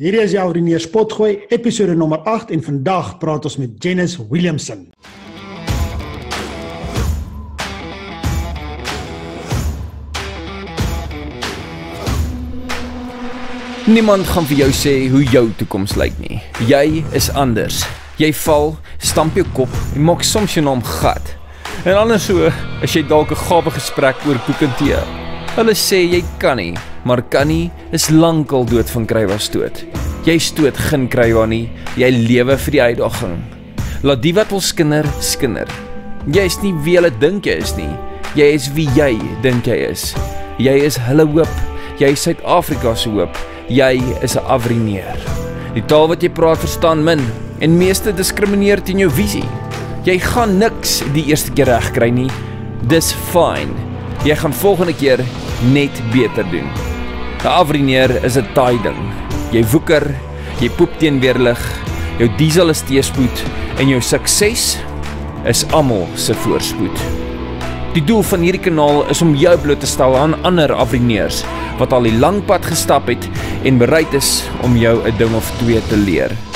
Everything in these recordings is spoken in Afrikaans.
Hierdie is jou Renier Spotgooi episode nommer 8 en vandag praat ons met Janice Williamson. Niemand gaan vir jou sê hoe jou toekoms lyk nie. Jy is anders. Jy val, stamp jou kop en maak soms jou naam gat. En anders so, as jy dalk 'n gawe gesprek oor koek en tee. Hulle sê jy kan nie, maar kan nie is lankal dood van krywas dood. Jy stoot geen krywa nie, jy lewe vir die uitdaging. Laat die wat wil skinder, skinder. Jy is nie wie hulle dink jy is nie. Jy is wie jy dink jy is. Jy is hulle hoop. Jy is Suid-Afrika se hoop. Jy is 'n afrineer. Die taal wat jy praat verstaan min en meeste diskrimineer teen jou visie. Jy gaan niks die eerste keer reg kry nie. Dis fine. Jy gaan volgende keer net beter doen. 'n Afrineer is 'n taai ding. Jy woeker, jy poep teen weerlig. Jou diesel is teespoed en jou sukses is almal se voorspoed. Die doel van hierdie kanaal is om jou bloot te stel aan ander afrineers wat al die lang pad gestap het en bereid is om jou 'n ding of twee te leer.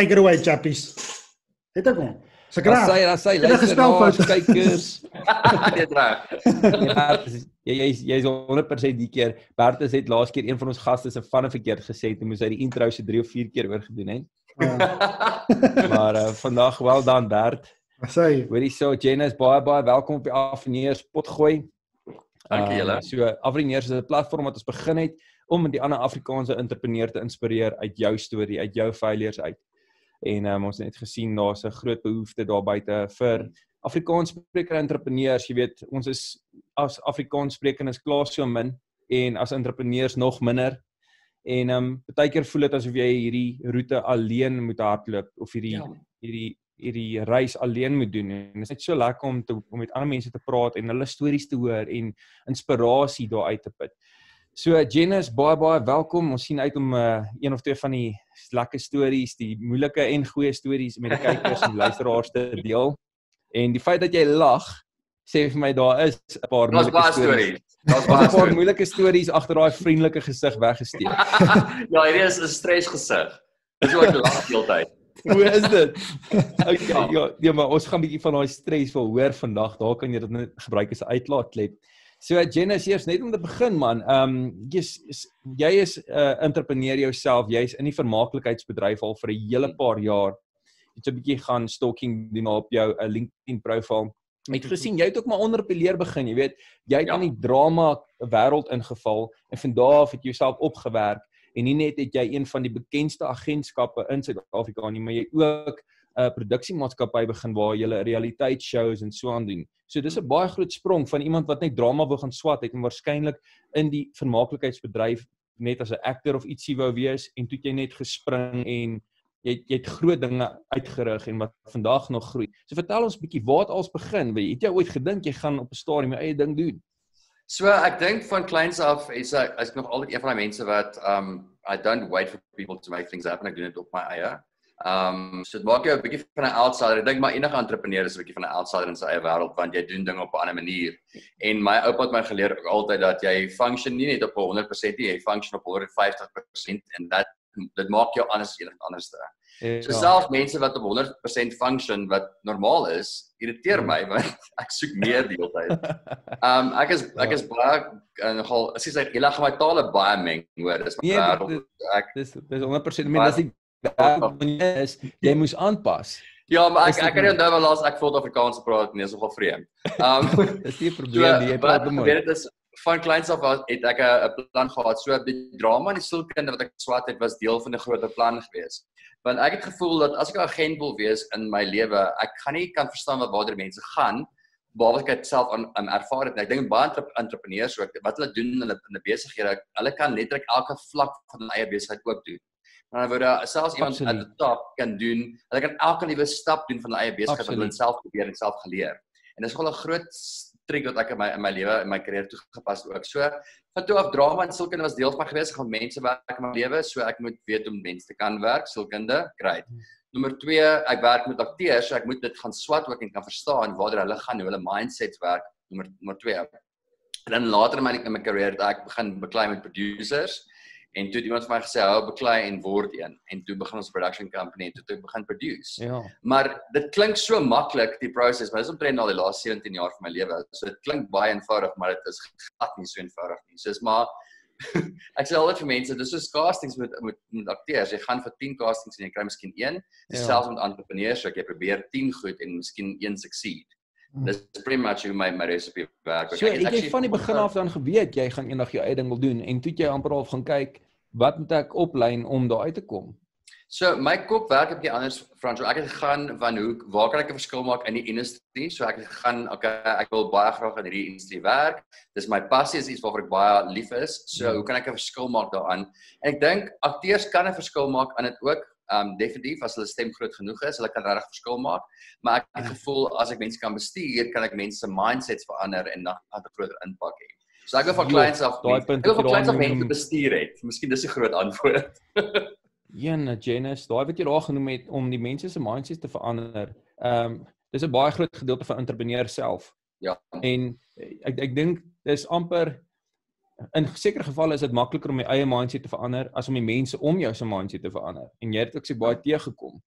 Take it away chappies. Het ek hom? Se graag. sê daar sê Het hy gespel luisteraars, fout? kykers. Dit reg. Nee, Bert, is- jy jy's jy's 100% die keer. Bert het laas keer een van ons gaste se vanne verkeerd gesê en moes hy die intro se 3 of 4 keer oorgedoen het. Maar uh, vandag wel dan Bert. Sê, Hoorie so Jenna is baie baie welkom op die Afrineers potgooi. Dankie julle. Uh, so Afrineers is 'n platform wat ons begin het om die ander Afrikaanse entrepreneurs te inspireer uit jou storie, uit jou failures uit. En um, ons het net gesien daar's 'n groot behoefte daar buite vir Afrikaanssprekende entrepreneurs. Jy weet, ons is as Afrikaanssprekendes klaar so min en as entrepreneurs nog minder. En ehm um, baie keer voel dit asof jy hierdie roete alleen moet hardloop of hierdie Ja. hierdie hierdie reis alleen moet doen en dit is net so lekker om te om met ander mense te praat en hulle stories te hoor en inspirasie daar uit te put. So is baie baie welkom. Ons sien uit om uh, een of twee van die lekker stories, die moeilike en goeie stories met die kykers en luisteraars te deel. En die feit dat jy lag sê vir my daar is 'n paar Daar's baie stories. Daar's baie 'n paar moeilike stories agter daai vriendelike gesig weggesteek. ja, hierdie is 'n stres gesig. Dis wat ek lag heeltyd. Hoe is dit? Okay, ja, ja, maar ons gaan 'n bietjie van daai stres wil hoor vandag. Daar kan jy dit net gebruik as 'n uitlaatklep. So Jenna, eers net om te begin man. Ehm um, jy's is, jy is 'n uh, entrepreneur jouself. Jy's in die vermaaklikheidsbedryf al vir 'n hele paar jaar. Jy het 'n bietjie gaan stalking doen op jou 'n LinkedIn profiel. Ek het gesien jy het ook maar onder op die leer begin, jy weet. Jy het Ja. in die drama wêreld ingeval en van daar af het jy jouself opgewerk en nie net het jy een van die bekendste agentskappe in Suid-Afrika nie, maar jy ook 'n uh, produksiemaatskappy begin waar jy realiteitsshows en so aan doen. So dis 'n baie groot sprong van iemand wat net drama wou gaan swat het en waarskynlik in die vermaaklikheidsbedryf net as 'n akteur of ietsie wou wees en toe jy net gespring en jy het, jy het groot dinge uitgerig en wat vandag nog groei. So vertel ons 'n bietjie waar het als begin? Wie het jy ooit gedink jy gaan op 'n stadium jou eie ding doen? So ek dink van kleins af is ek is nog altyd een van daai mense wat um I don't wait for people to make things happen. Ek doen dit op my eie. Um so dit maak jou 'n bietjie van 'n outsider. Ek dink maar enige entrepreneur is 'n bietjie van 'n outsider in sy eie wêreld want jy doen dinge op 'n ander manier. En my oupa het my geleer ook altyd dat jy function nie net op 100% nie, jy function op 150% en dat dit maak jou anders as enige anderste. Ja. So selfs mense wat op 100% function wat normaal is, irriteer my want ek soek meer die hele tyd. Um ek is ek is baie uh, nogal as jy sê jy gaan my tale baie meng hoor. Dis my Nee, wêreld. Ek dis dis 100% I mean dis die is jy moes aanpas. Ja, maar ek dit ek kan nie onthou wel laas ek voel Afrikaans gepraat nie, is nogal vreemd. Um Dis nie 'n probleem nie, jy praat wat mooi. gebeur het is van kleins af was- het ek 'n 'n plan gehad. So die drama en die sielkunde wat ek swat het was deel van 'n groter plan gewees. Want ek het gevoel dat as ek 'n agent wil wees in my lewe, ek gaan nie kan verstaan wat waartoe mense gaan behalwe ek dit self aan um, ervaar het. En ek dink baie entrep entrepreneurs ook wat hulle doen in hulle in hulle besighede, hulle kan letterlik elke vlak van hulle eie besigheid oop doen. Maar dan word selfs iemand Absoluut. at the top kan doen, hulle kan elke nuwe stap doen van hulle eie besigheid wat hulle self probeer en self geleer. En dis nogal 'n groot trick wat ek in my in my lewe in my karier toegepas het ook. So van toe af drama en sielkunde was deel van my gewees van mense werk in my lewe, so ek moet weet hoe mense te kan werk, sielkunde, great. Nommer 2, ek werk met akteurs, so ek moet dit gaan swat ook en kan verstaan waar hulle gaan, hoe hulle mindsets werk. Nommer nommer 2. En dan later in my in my karier het ek begin beklei met producers en toe het iemand vir my gesê hou beklei en word een en toe begin ons production company en toe het ek begin produce. Ja. Maar dit klink so maklik die proses, maar dit is omtrent al die laaste 17 jaar van my lewe. So dit klink baie eenvoudig, maar dit is glad nie so eenvoudig nie. So is maar ek sê altyd vir mense, dis soos castings met met met akteurs. Jy gaan vir 10 castings en jy kry miskien 1. Dis Ja. selfs met entrepreneurs, so ek probeer 10 goed en miskien 1 succeed. Dis pretty much hoe my my recipe werk. So Ek het het jy van die begin af dan geweet jy gaan eendag jou eie ding wil doen en toe jy amper al gaan kyk wat moet ek oplyn om daar uit te kom? So my kop werk 'n bietjie anders Frans. So ek het gegaan van hoe waar kan ek 'n verskil maak in die industrie? So ek het gegaan okay, ek wil baie graag in hierdie industrie werk. Dis my passie is iets waarvoor ek baie lief is. So Ja. hoe kan ek 'n verskil maak daaraan? En ek dink akteurs kan 'n verskil maak aan dit ook. Um definitief as hulle stem groot genoeg is, hulle kan regtig verskil maak. Maar ek het gevoel as ek mense kan bestuur, kan ek mense se mindsets verander en dan 'n groter impak hê. So ek wil van kleins af daai punt ek wil van kleins af mense bestuur het. Miskien dis 'n groot antwoord. Een Janice, daai wat jy daar genoem het om die mense se mindsets te verander. Ehm um, dis 'n baie groot gedeelte van entrepreneur self. Ja. En ek ek dink dis amper in sekere gevalle is dit makliker om jou eie mindset te verander as om die mense om jou se mindset te verander. En jy het ook se baie teëgekom.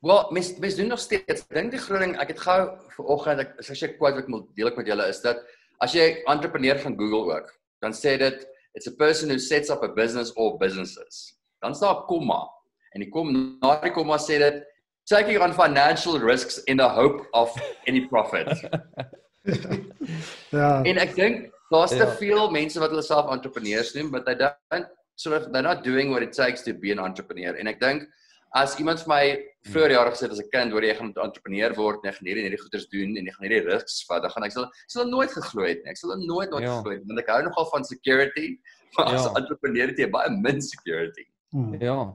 Wel, mens mens doen nog steeds. Dink die groot ding, ek het gou vanoggend ek as jy quote wat ek wil deel ek met julle is dat as jy entrepreneur gaan Google ook, dan sê dit it's a person who sets up a business or businesses. Dan staan 'n komma en die kom na die komma sê dit taking on financial risks in the hope of any profit. Ja. en ek dink daar's te Ja. veel mense wat hulle self entrepreneurs noem, but they don't sort of they're not doing what it takes to be an entrepreneur. En ek dink as iemand vir my vroeër jare gesê het as 'n kind hoor jy gaan 'n entrepreneur word, en jy gaan hierdie en hierdie goeders doen en jy gaan hierdie risks vat, dan gaan ek sal sal nooit geglo het nie. Ek sal nooit nooit Ja. geglo het want ek hou nogal van security, maar as Ja. 'n entrepreneur het jy baie min security. Hmm. Ja.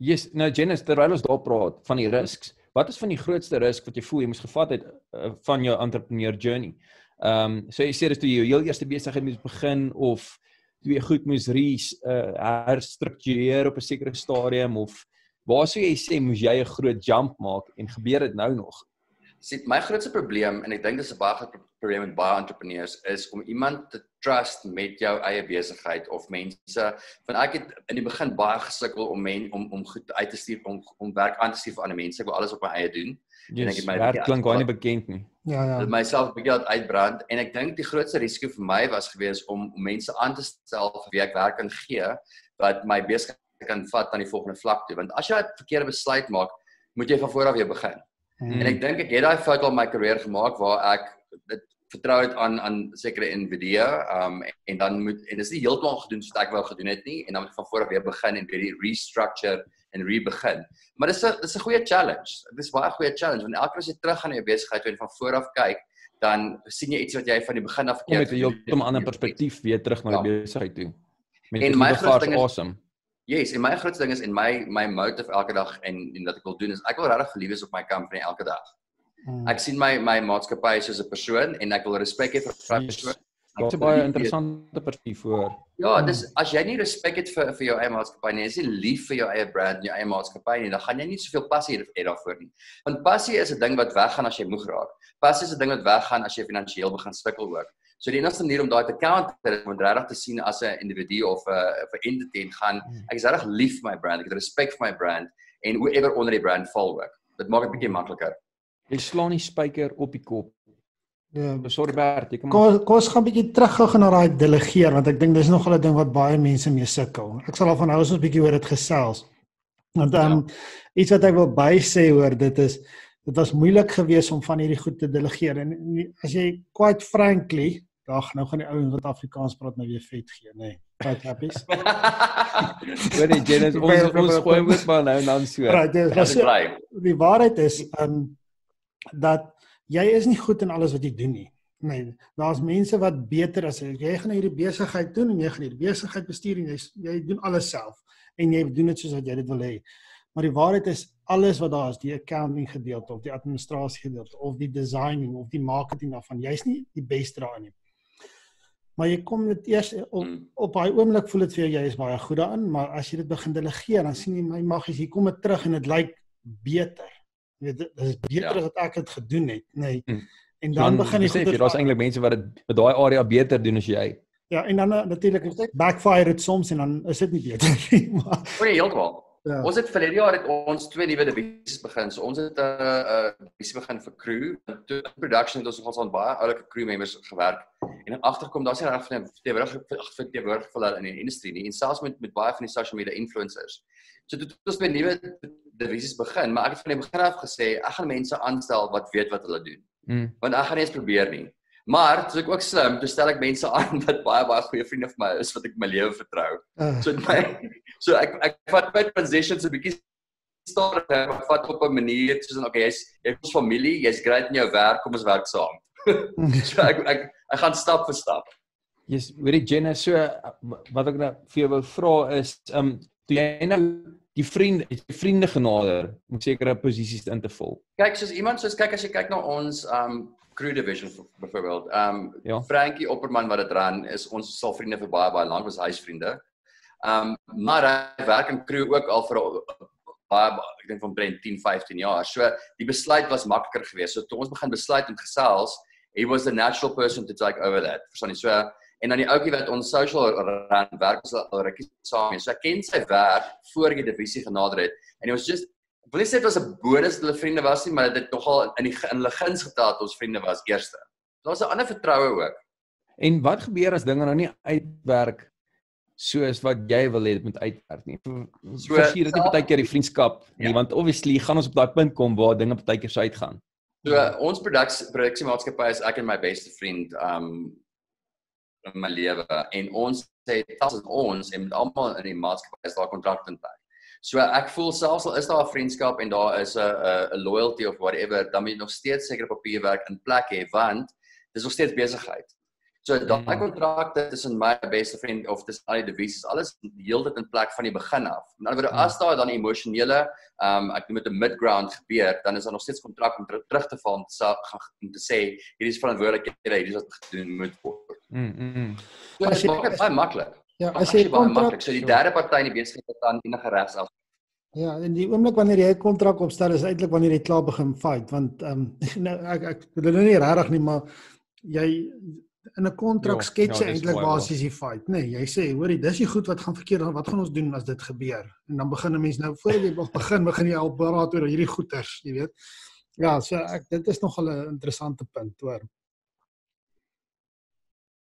Yes, nou Janice, terwyl ons daar praat van die risks, wat is van die grootste risk wat jy voel jy moes gevat het uh, van jou entrepreneur journey? Ehm um, so jy sê dis toe jy jou heel eerste besigheid moes begin of toe jy goed moes re uh, herstruktureer op 'n sekere stadium of waar sou jy sê moes jy 'n groot jump maak en gebeur dit nou nog? Sien, my grootste probleem en ek dink dis 'n baie groot probleem met baie entrepreneurs is om iemand te trust met jou eie besigheid of mense. Want ek het in die begin baie gesukkel om men om om goed uit te stuur om om werk aan te stuur vir ander mense. Ek wou alles op my eie doen. ek Jy het my werk klink baie nie bekend nie. Ja, ja. Dit myself 'n bietjie laat uitbrand en ek dink die grootste risiko vir my was gewees om mense aan te stel vir wie ek werk kan gee wat my besigheid kan vat aan die volgende vlak toe. Want as jy 'n verkeerde besluit maak, moet jy van voor af weer begin. Hmm. En ek dink ek het daai fout al my karier gemaak waar ek dit vertrou het aan aan sekere Nvidia, um en dan moet en dis nie heeltemal gedoen soos ek wou gedoen het nie en dan moet ek van voor af weer begin en weer die restructure en rebegin. Maar dis 'n dis 'n goeie challenge. Dis baie goeie challenge want elke keer as jy terug gaan na jou besigheid en van voor af kyk, dan sien jy iets wat jy van die begin af Kom met 'n heeltemal ander perspektief weer terug na die Ja. besigheid toe. Met En my grootste ding is- awesome. Yes, en my grootste ding is en my my motive elke dag en en wat ek wil doen is ek wil regtig verlief wees op my company elke dag. Hmm. Ek sien my my maatskappy soos 'n persoon en ek wil respek hê vir Yes. persoon. Dit's 'n baie interessante perspektief hoor. Ja, dis as jy nie respek het vir vir jou eie maatskappy nie, is jy lief vir jou eie brand en jou eie maatskappy nie, dan gaan jy nie soveel passie hê daarvoor nie. Want passie is 'n ding wat weggaan as jy moeg raak. Passie is 'n ding wat weggaan as jy finansiëel begin sukkel ook. So die enigste manier om daai te counter is om regtig te sien as 'n individu of 'n of 'n entity en gaan Hmm. ek is regtig lief vir my brand, ek het respek vir my brand en whoever onder die brand val ook. Dit maak dit bietjie makliker. Jy slaan die spyker op die kop. Ja. Sorry Bert, kan Kom kom ons gaan 'n bietjie terug na daai delegeer want ek dink dis nog 'n ding wat baie mense mee sukkel. Ek sal daarvan hou as ons 'n bietjie oor dit gesels. Want dan um, iets wat ek wil bysê oor dit is dit was moeilik geweest om van hierdie goed te delegeer en nie- as jy quite frankly, dag nou gaan die ouens wat Afrikaans praat nou weer vet gee, nê. Nee. Quite happy. Hoor jy Janice, ons ons gooi moet maar nou en dan so. Right, dis Ja, was dit bly. die waarheid is um dat jy is nie goed in alles wat jy doen nie. Nee, daar's mense wat beter as jy. Jy gaan hierdie besigheid doen en jy gaan hierdie besigheid bestuur en jy jy doen alles self en jy doen dit soos wat jy dit wil hê. Maar die waarheid is alles wat daar is, die accounting gedeelte of die administrasie gedeelte of die designing of die marketing daarvan, jy's nie die beste daarin nie. Maar jy kom net eers op Mm. op daai oomblik voel dit vir jou jy is baie goed daarin, maar as jy dit begin delegeer, dan sien jy my magies, hier kom dit terug en dit lyk beter. Jy weet dit is beter Ja. as wat ek dit gedoen het, nê. Nee. Mm. En dan begin jy goed jy daar's eintlik mense wat dit met daai area beter doen as jy. Ja, en dan uh, natuurlik is dit backfire dit soms en dan is dit nie beter nie, maar jy heeltemal. ja. Ons het verlede jaar het ons twee nuwe divisies begin. So ons het 'n uh, 'n uh, divisie begin vir crew. Toe in production het ons nogals aan baie oulike crew members gewerk. En dan agterkom daar's nie reg van teenwoordig agter teenwoordig vir hulle in die industrie nie en selfs met met baie van die social media influencers. So toe het ons twee nuwe divisies begin, maar ek het van die begin af gesê ek gaan mense aanstel wat weet wat hulle doen. Mm. Want ek gaan nie eens probeer nie. Maar toe ek ook slim, toe stel ek mense aan wat baie baie goeie vriende vir my is wat ek my lewe vertrou. Uh, So dit my so ek ek vat my transitions 'n bietjie stadiger, maar vat op 'n manier soos dan okay, jy's jy's ons familie, jy's great in jou werk, kom ons werk saam. So ek ek ek gaan stap vir stap. Jy's hoorie Jenna, so wat ek nou vir jou wou vra is, ehm um, toe jy nou die vriende die vriende genader om sekere posisies in te vul. Kyk, soos iemand soos kyk as jy kyk na ons um crew division byvoorbeeld. Um Ja. Frankie Opperman wat dit ran is ons sal vriende vir baie baie lank, ons huisvriende. Um maar hy werk in crew ook al vir baie baie- ek dink van Brent 10, 15 jaar. So die besluit was makliker geweest. So toe ons begin besluit en gesels, he was the natural person to take over that. Verstaan jy? So en dan die ouetjie wat ons social run werk ons al rukkie saam. So ek ken sy werk voor hy die divisie genader het en was just ek wil nie sê dit was 'n bonus dat hulle vriende was nie, maar dit het nogal in die in hulle guns getel dat ons vriende was eerste. Daar's 'n ander vertroue ook. En wat gebeur as dinge nou nie uitwerk soos wat jy wil hê dit moet uitwerk nie? So, versier dit nie baie keer die vriendskap nie, Ja. want obviously gaan ons op daai punt kom waar dinge baie keer sou uitgaan. So ons produksie produksiemaatskappy is ek en my beste vriend um in my lewe en ons sê dit is ons en met almal in die maatskappy is daar kontrakte in plek. So ek voel selfs al is daar 'n vriendskap en daar is 'n 'n loyalty of whatever, dan moet jy nog steeds sekere papierwerk in plek hê want dis nog steeds besigheid. So daai Mm. kontrakte tussen my beste vriend of tussen al die divisies, alles heeltyd in plek van die begin af. In ander woorde, Mm. as daar dan emosionele, um ek noem dit 'n midground gebeur, dan is daar nog steeds kontrak om ter, terug te val om te, om te sê hierdie is verantwoordelikhede, hierdie is wat gedoen moet word. Mm, mm, mm. So As dit maak dit baie maklik. ja, as jy baie kontrak maklik. So die derde party in die besigheid het dan enige regs af. Ja, en die oomblik wanneer jy 'n kontrak opstel is eintlik wanneer jy klaar begin fight want ehm um, nou ek ek bedoel nou nie regtig nie maar jy in 'n kontrak Ja, skets ja, jy dis eintlik waar. basies die fight, nê. Nee, jy sê, hoorie, dis nie goed wat gaan verkeerd, wat gaan ons doen as dit gebeur? En dan begin 'n mens nou voor jy nog begin, begin jy al praat oor hierdie goeters, jy weet. Ja, so ek dit is nogal 'n interessante punt, hoor.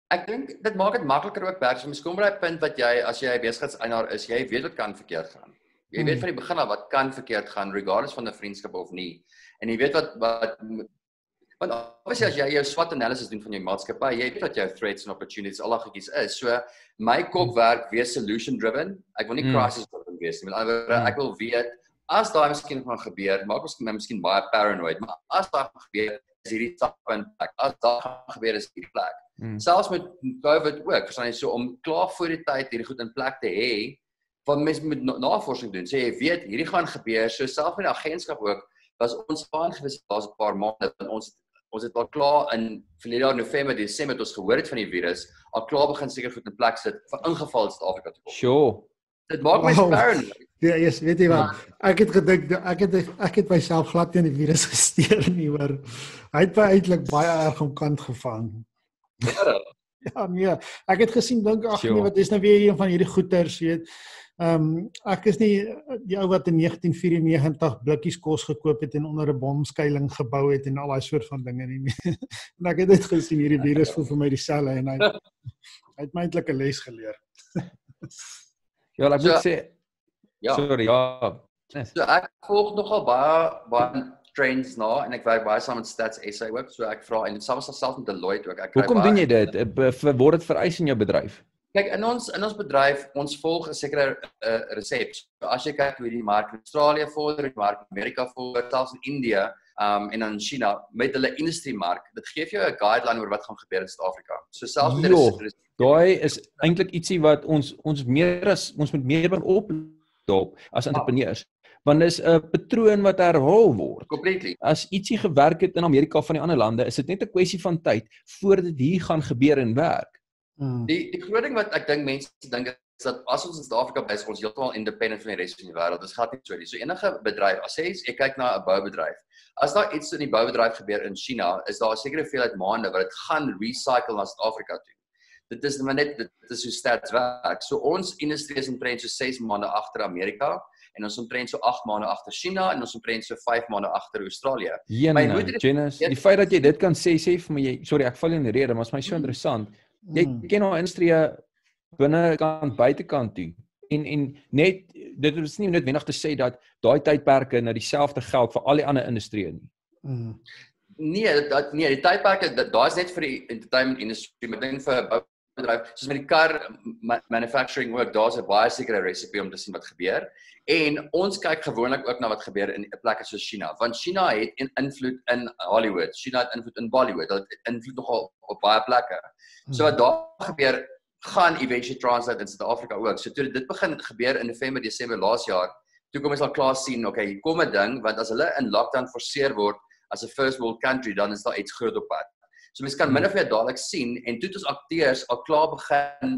Ek dink dit maak dit makliker ook werk. So mens kom by daai punt wat jy as jy 'n besigheidseienaar is, jy weet wat kan verkeerd gaan. Jy weet Hmm. van die begin af wat kan verkeerd gaan regardless van 'n vriendskap of nie. En jy weet wat wat want obviously as jy jou SWOT analysis doen van jou maatskappy, jy weet wat jou threats and opportunities alaggetjies is. So my kop werk wees solution driven. Ek wil nie Hmm. crisis driven wees nie. Met ander woorde, Hmm. ek wil weet as daai miskien gaan gebeur, maak ons my miskien baie paranoid, maar as daai gebeur, is hierdie stappe in plek. As daai gaan gebeur, is hierdie plek mm. selfs met COVID ook, verstaan jy so om klaar voor die tyd hierdie goed in plek te hê, van mense met na- navorsing doen. Sê jy weet hierdie gaan gebeur, so self met die agentskap ook was ons span gewees daar's 'n paar maande want ons ons het al klaar in verlede jaar November, Desember het ons gehoor het van die virus, al klaar begin seker goed in plek sit vir ingeval Suid-Afrika toe kom. Sure. Dit maak my Wow. paranoid. Ja, yes, weet jy wat? Ek het gedink ek het ek het myself glad teen die virus gesteer nie, hoor. Hy het my eintlik baie erg om kant gevang. Ja, Ja nee, ek het gesien dink ag Sure. nee, wat is nou weer een van hierdie goeters, jy weet. Ehm um, ek is nie eh, die ou wat in 1994 blikkies kos gekoop het en onder 'n bomskuiling gebou het en al daai soort van dinge nie. en ek het dit gesien hierdie virus voel vir my dieselfde en hy hy het my eintlik 'n les geleer. Ja, ek moet So- sê ja. sorry, ja. Yes. So ek volg nogal baie baie trends na en ek werk baie saam met Stats SA ook, so ek vra en soms selfs met Deloitte ook. Ek kry Hoekom doen jy dit? Word dit vereis in jou bedryf? Kyk, in ons in ons bedryf, ons volg 'n sekere uh, resep. So as jy kyk hoe die mark in Australië vorder, die mark in Amerika vorder, selfs in Indië, um en dan in China met hulle industriemark, dit gee vir jou 'n guideline oor wat gaan gebeur in Suid-Afrika. So selfs met die Daai is eintlik ietsie wat ons ons meer as ons moet meer van op dop as entrepreneurs. want dis 'n patroon wat herhaal word. Completely. As ietsie gewerk het in Amerika van die ander lande, is dit net 'n kwessie van tyd voordat dit hier gaan gebeur en werk. Mm. Die die groot ding wat ek dink mense dink is dat as ons in Suid-Afrika bly, is ons heeltemal independent van die res van die wêreld. Dit gaan nie so nie. So enige bedryf, as jy jy kyk na 'n boubedryf, as daar iets in die boubedryf gebeur in China, is daar 'n sekere hoeveelheid maande wat dit gaan recycle na Suid-Afrika toe. Dit is maar net dit is hoe stats werk. So ons industrie is omtrent so 6 maande agter Amerika en ons omtrent so 8 maande agter China en ons omtrent so 5 maande agter Australië. My moeder het- Jenus, Ja. die feit dat jy dit kan sê sê vir my jy sorry, ek val in die rede, maar is my so Mm. interessant. Jy Mm. ken haar industrie binnekant buitekant toe. En en net dit is nie noodwendig te sê dat daai tydperke nou dieselfde geld vir al die ander industrieë nie. Mm. Nee, dat, nee, die tydperke is net vir die entertainment industrie, maar ding vir 'n boubedryf, soos met die kar ma manufacturing work, daar's 'n baie sekere resepie om te sien wat gebeur. En ons kyk gewoonlik ook na wat gebeur in 'n plekke soos China, want China het 'n invloed in Hollywood, China het invloed in Bollywood, dit invloed nogal op baie plekke. So wat daar gebeur gaan eventually translate in Suid-Afrika ook. So toe dit begin gebeur in November, Desember laas jaar, toe kom ons al klaar sien, okay, hier kom 'n ding want as hulle in lockdown forceer word as 'n first world country, dan is daar iets groot op pad. So mense kan min of meer dadelik sien en toe het ons akteurs al klaar begin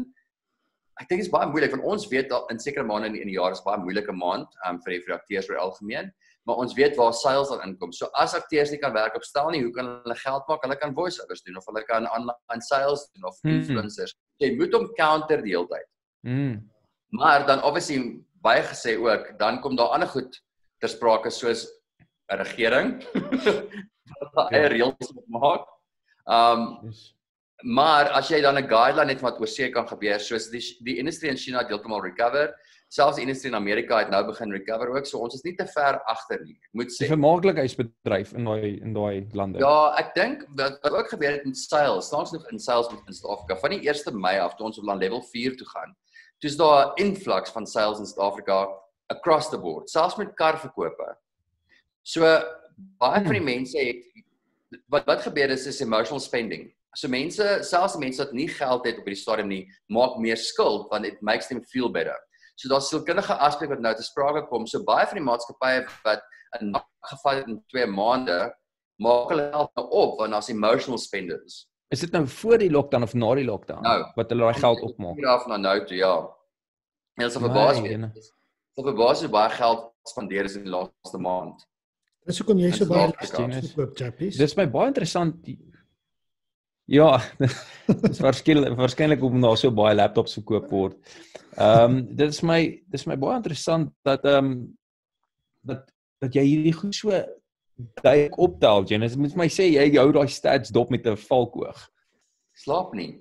Ek dink dit is baie moeilik want ons weet al in sekere maande in die, in die jaar is baie moeilike maand um, vir die vir die akteurs oor algemeen, maar ons weet waar sales dan inkom. So as akteurs nie kan werk op stel nie, hoe kan hulle geld maak? Hulle kan voice-overs doen of hulle kan online sales doen of Hmm. influencers. Jy moet hom counter die hele tyd. Mm. Maar dan obviously baie gesê ook, dan kom daar ander goed ter sprake soos 'n regering wat eie Ja. reëls maak. Um Yes. maar as jy dan 'n guideline het wat oor see kan gebeur, soos die die industrie in China het heeltemal recover, selfs die industrie in Amerika het nou begin recover ook, so ons is nie te ver agter nie. Ek moet Die sê. vermaaklikheidsbedryf in daai in daai lande. Ja, ek dink wat wat ook gebeur het in sales, snaaks nog in sales met in Suid-Afrika van die 1ste Mei af toe ons op land level 4 toe gaan. Toe's daar 'n influx van sales in Suid-Afrika across the board, selfs met karverkope. So baie van die mense het wat wat gebeur is is emotional spending. So mense, selfs mense wat nie geld het op hierdie stadium nie, maak meer skuld want it makes them feel better. So daar's sielkundige aspek wat nou te sprake kom. So baie van die maatskappye wat in geval het in 2 maande maak hulle geld nou op want daar's emotional spenders. Is dit nou voor die lockdown of na die lockdown Nou. wat hulle daai geld opmaak? Hier af na nou toe, ja. Is basis jene. weet. Op 'n basis hoe baie geld spandeer is in die laaste maand. Dis hoekom jy so baie laptops koop, chappies. Dis my baie interessant. Ja, dis waarskynlik waarskynlik hoekom daar so baie laptops verkoop word. Ehm um, dit is my dis my baie interessant dat ehm um, dat dat jy hierdie goed so duidelik optel, Jen. Dit moet my sê jy hou daai stats dop met 'n valkoog. Slaap nie.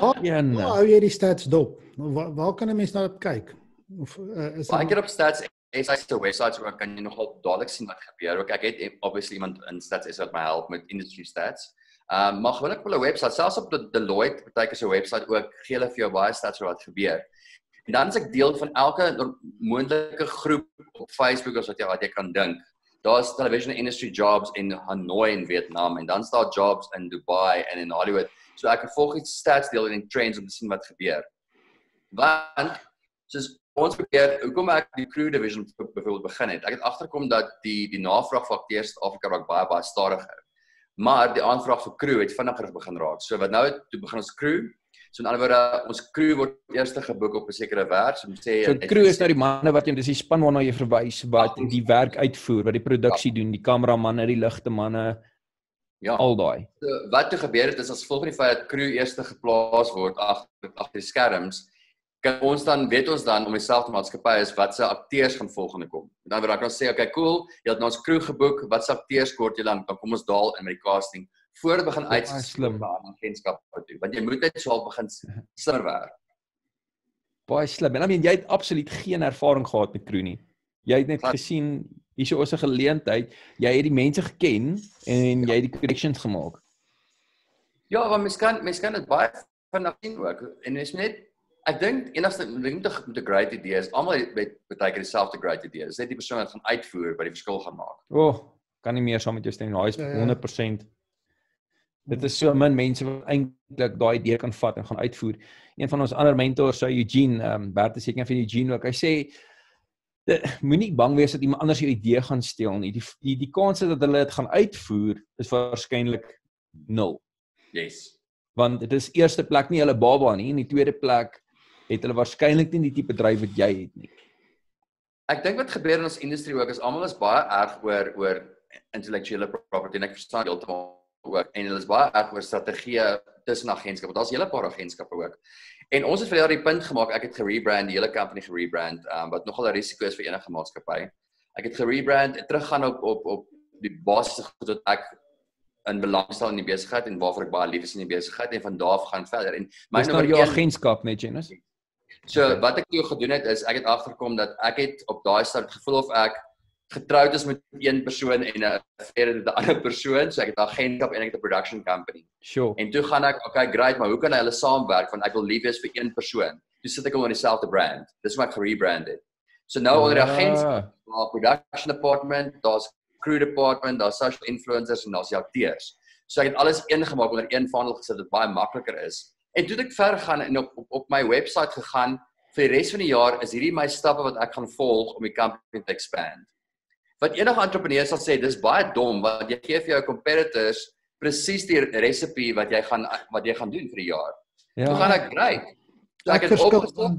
Waar Ja, waar hou jy die stats dop? Waar, waar kan 'n mens na dit kyk? Of uh, is Baie keer op Stats SA se webwerf ook kan jy nogal dadelik sien wat gebeur. Ook ek het obviously iemand in Stats SA wat my help met industry stats. Ehm um, maar gewoonlik op hulle webwerf, selfs op Deloitte partykeer se webwerf ook gee hulle vir jou baie stats oor wat gebeur. En dan is ek deel van elke moontlike groep op Facebook of wat jy wat jy kan dink. Daar's television industry jobs in Hanoi in Vietnam en dan staan jobs in Dubai en in Hollywood. So ek volg die stats deel en die trends om te sien wat gebeur. Want soos ons probeer hoekom ek die crew division byvoorbeeld begin het. Ek het agterkom dat die die navraag vir akteurs in Afrika raak baie baie stadiger. Maar die aanvraag vir crew het vinniger begin raak. So wat nou het, toe begin ons crew. So in ander woorde, ons crew word eers geboek op 'n sekere werk. So moet sê So crew is nou die manne wat jy dis die span waarna jy verwys wat die werk uitvoer, wat die produksie doen, die kameramanne, die ligte manne, ja. al daai. So, wat toe gebeur het is as gevolg van die feit dat crew eers geplaas word agter agter die skerms, kan ons dan weet ons dan om dieselfde maatskappy is wat se akteurs gaan volgende kom. En dan word dan kan ons sê, okay, cool, jy het nou ons crew geboek, wat se akteurs kort jy dan dan kom ons daal in met die casting voor dit begin Baie uit slim. ander agentskappe toe. Want jy moet net so al begin slimmer werk. Baie slim. En I mean jy het absoluut geen ervaring gehad met crew nie. Jy het net Wat? gesien hierso is 'n geleentheid. Jy het die mense geken en jy het die connections gemaak. Ja, want mens kan mens kan dit baie vinnig sien ook. En mens net ek dink enigste ding met 'n met great idee is almal het het baie keer dieselfde great idee. Dis net die persoon wat gaan uitvoer wat die verskil gaan maak. O, oh, kan nie meer saam met jou stem. Daai is Ja, ja. 100%. Dit is so min mense wat eintlik daai idee kan vat en gaan uitvoer. Een van ons ander mentors, sy Eugene, ehm um, Bert is seker van Eugene ook. Hy sê moenie bang wees dat iemand anders jou idee gaan steel nie. Die die die kans dat hulle dit gaan uitvoer is waarskynlik nul. Yes. Want dit is eerste plek nie hulle baba nie en die tweede plek het hulle waarskynlik nie die tipe dryf wat jy het nie. Ek dink wat gebeur in ons industrie ook is almal is baie erg oor oor intellektuele property en ek verstaan heeltemal ook en hulle is baie erg oor strategieë tussen agentskappe. Daar's 'n hele paar agentskappe ook. En ons het vir jaar die punt gemaak, ek het gerebrand, die hele company gerebrand, um, wat nogal 'n risiko is vir enige maatskappy. Ek het gerebrand en teruggaan op op op die basiese goed wat ek in belangstel in die besigheid en waarvoor ek baie lief is in die besigheid en van daar af gaan verder. En my nou jou agentskap net Jenus. So wat ek toe gedoen het is ek het agterkom dat ek het op daai stad gevoel of ek getroud is met een persoon en 'n affair met 'n ander persoon, so ek het 'n agentskap en ek het 'n production company. Sure. En toe gaan ek, okay, great, maar hoe kan hulle saamwerk want ek wil lief wees vir een persoon. Toe sit ek onder dieselfde brand. Dis hoe ek gerebrand het. So nou onder die ah. agentskap, daar production department, daar's crew department, daar's social influencers en daar's akteurs. So ek het alles een gemaak onder een vaandel gesit wat baie makliker is. En toe ek verder gaan en op, op op my webwerf gegaan vir die res van die jaar is hierdie my stappe wat ek gaan volg om die company te expand wat enige entrepreneur sal sê dis baie dom want jy gee vir jou competitors presies die resepie wat jy gaan wat jy gaan doen vir die jaar. Ja. Hoe gaan ek great? So ek het opgestel.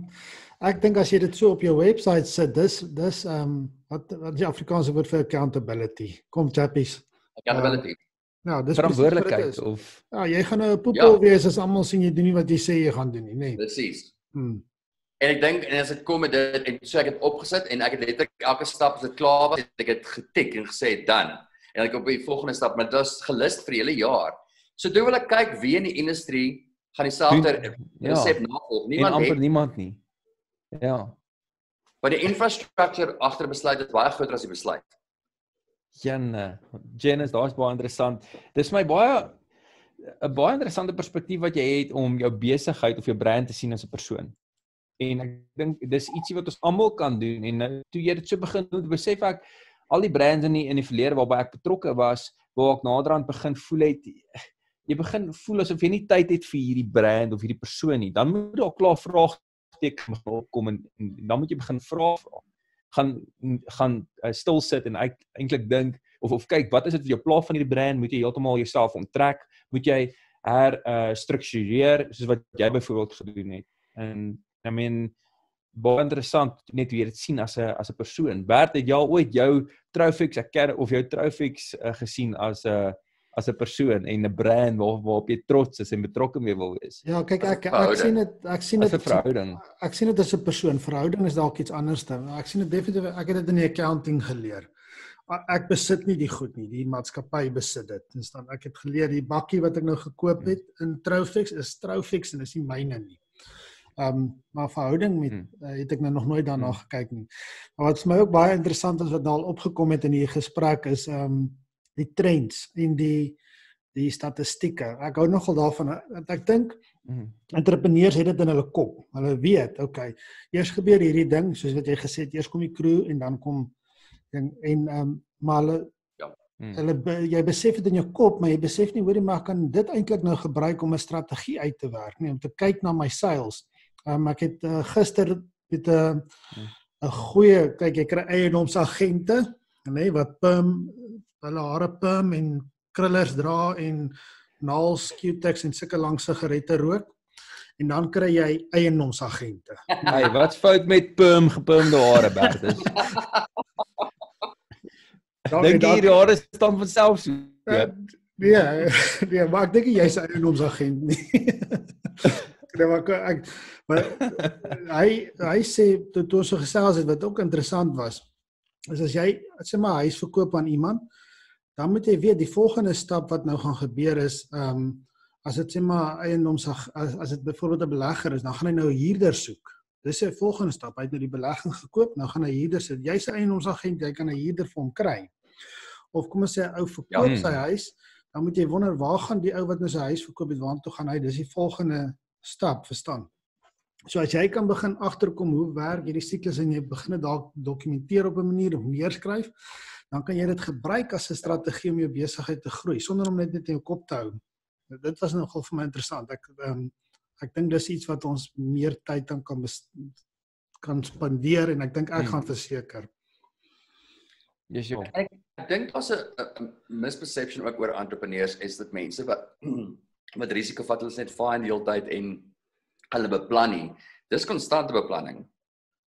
Ek dink as jy dit so op jou webwerf sit, dis dis ehm um, wat wat die Afrikaanse woord vir accountability. Kom chappies. Accountability. Um, ja, dis verantwoordelikheid of Ja, jy gaan 'n poepel ja. wees as almal sien jy doen nie wat jy sê jy gaan doen nie, nê. Nee. Presies. Hmm. En ek dink en as dit kom met dit en so ek het opgesit en ek het letterlik elke stap as dit klaar was, het ek dit getik en gesê dan. En ek op die volgende stap, maar dit was gelys vir hele jaar. So toe wil ek kyk wie in die industrie gaan dieselfde ja. resep navolg. Niemand amper het, niemand nie. Ja. Maar die infrastruktuur agter besluit is baie groter as die besluit. Jenne, Jenus, daai's baie interessant. Dis my baie 'n baie interessante perspektief wat jy het om jou besigheid of jou brand te sien as 'n persoon. En ek dink dis ietsie wat ons almal kan doen. En nou toe jy dit so begin doen besef ek al die brands in die in die verlede waarby ek betrokke was waar ek naderhand begin voel het jy begin voel asof jy nie tyd het vir hierdie brand of hierdie persoon nie. Dan moet daar klaar vraagteken opkom en, en dan moet jy begin vra vra gaan gaan uh, stil sit en eintlik dink of of kyk wat is dit jou plan van hierdie brand moet jy heeltemal jouself onttrek? Moet jy her uh, struktureer soos wat jy byvoorbeeld gedoen het? En I mean baie interessant net weer dit sien as 'n as 'n persoon. Bert het jy al ooit jou Trofix Academy of jou Trofix uh, gesien as 'n as 'n persoon en 'n brand waar waarop jy trots is en betrokke mee wil wees? Ja, kyk ek ek, ek sien dit ek sien dit as 'n verhouding. Ek sien dit as 'n persoon. Verhouding is dalk iets anders dan. Ek sien dit definitief ek het dit in die accounting geleer. Ek besit nie die goed nie. Die maatskappy besit dit. Dis dan ek het geleer die bakkie wat ek nou gekoop het in Trofix is Trofix en is nie myne nie. Ehm um, maar verhouding met hmm. uh, het ek nou nog nooit daarna hmm. gekyk nie. Maar wat vir my ook baie interessant is wat daal opgekom het in die gesprek is ehm um, die trends en die die statistieke. Ek hou nogal daarvan want ek dink hmm. entrepreneurs het dit in hulle kop. Hulle weet, okay, eers gebeur hierdie ding soos wat jy gesê het, eers kom die crew en dan kom en en ehm um, maar hulle ja. Hmm. Hulle jy besef dit in jou kop, maar jy besef nie hoe jy maar kan dit eintlik nou gebruik om 'n strategie uit te werk nie, om te kyk na my sales. Um, ek het uh, gister met 'n uh, 'n goeie kyk jy kry eiendomsagente nê nee, wat perm hulle hare perm en krullers dra en nails Q-tex en sulke lang sigarette rook en dan kry jy eiendomsagente. Hey, wat's fout met perm gepermde hare Bertus? Dink jy die hare staan van self so? Ja. Nee, nee, maar ek dink jy's 'n eiendomsagent nie. Nee, maar ek maar hy hy sê toe ons so gesels het wat ook interessant was is as jy sê maar huis verkoop aan iemand dan moet jy weet die volgende stap wat nou gaan gebeur is ehm um, as dit sê maar eiendoms as as dit byvoorbeeld 'n belegger is dan gaan hy nou 'n huurder soek. Dis sy volgende stap. Hy het nou die belegging gekoop nou gaan hy huurder sit jy's 'n eiendomsagent jy kan 'n huurder vir hom kry. Of kom ons sê 'n ou verkoop ja. sy huis dan moet jy wonder waar gaan die ou wat nou sy huis verkoop het waartoe gaan hy? Dis die volgende stap, verstaan? So as jy kan begin agterkom hoe werk hierdie siklus en jy begin dit dalk dokumenteer op 'n manier of neerskryf, dan kan jy dit gebruik as 'n strategie om jou besigheid te groei sonder om net net in jou kop te hou. Dit was nogal vir my interessant. Ek ehm um, ek dink dis iets wat ons meer tyd aan kan kan spandeer en ek dink ek Hmm. gaan verseker. Dis jou. Ek, ek dink daar's 'n 'n misperception ook oor entrepreneurs is dit mense wat wat risiko vat hulle is net fine die hele tyd en hulle beplan nie. Dis konstante beplanning.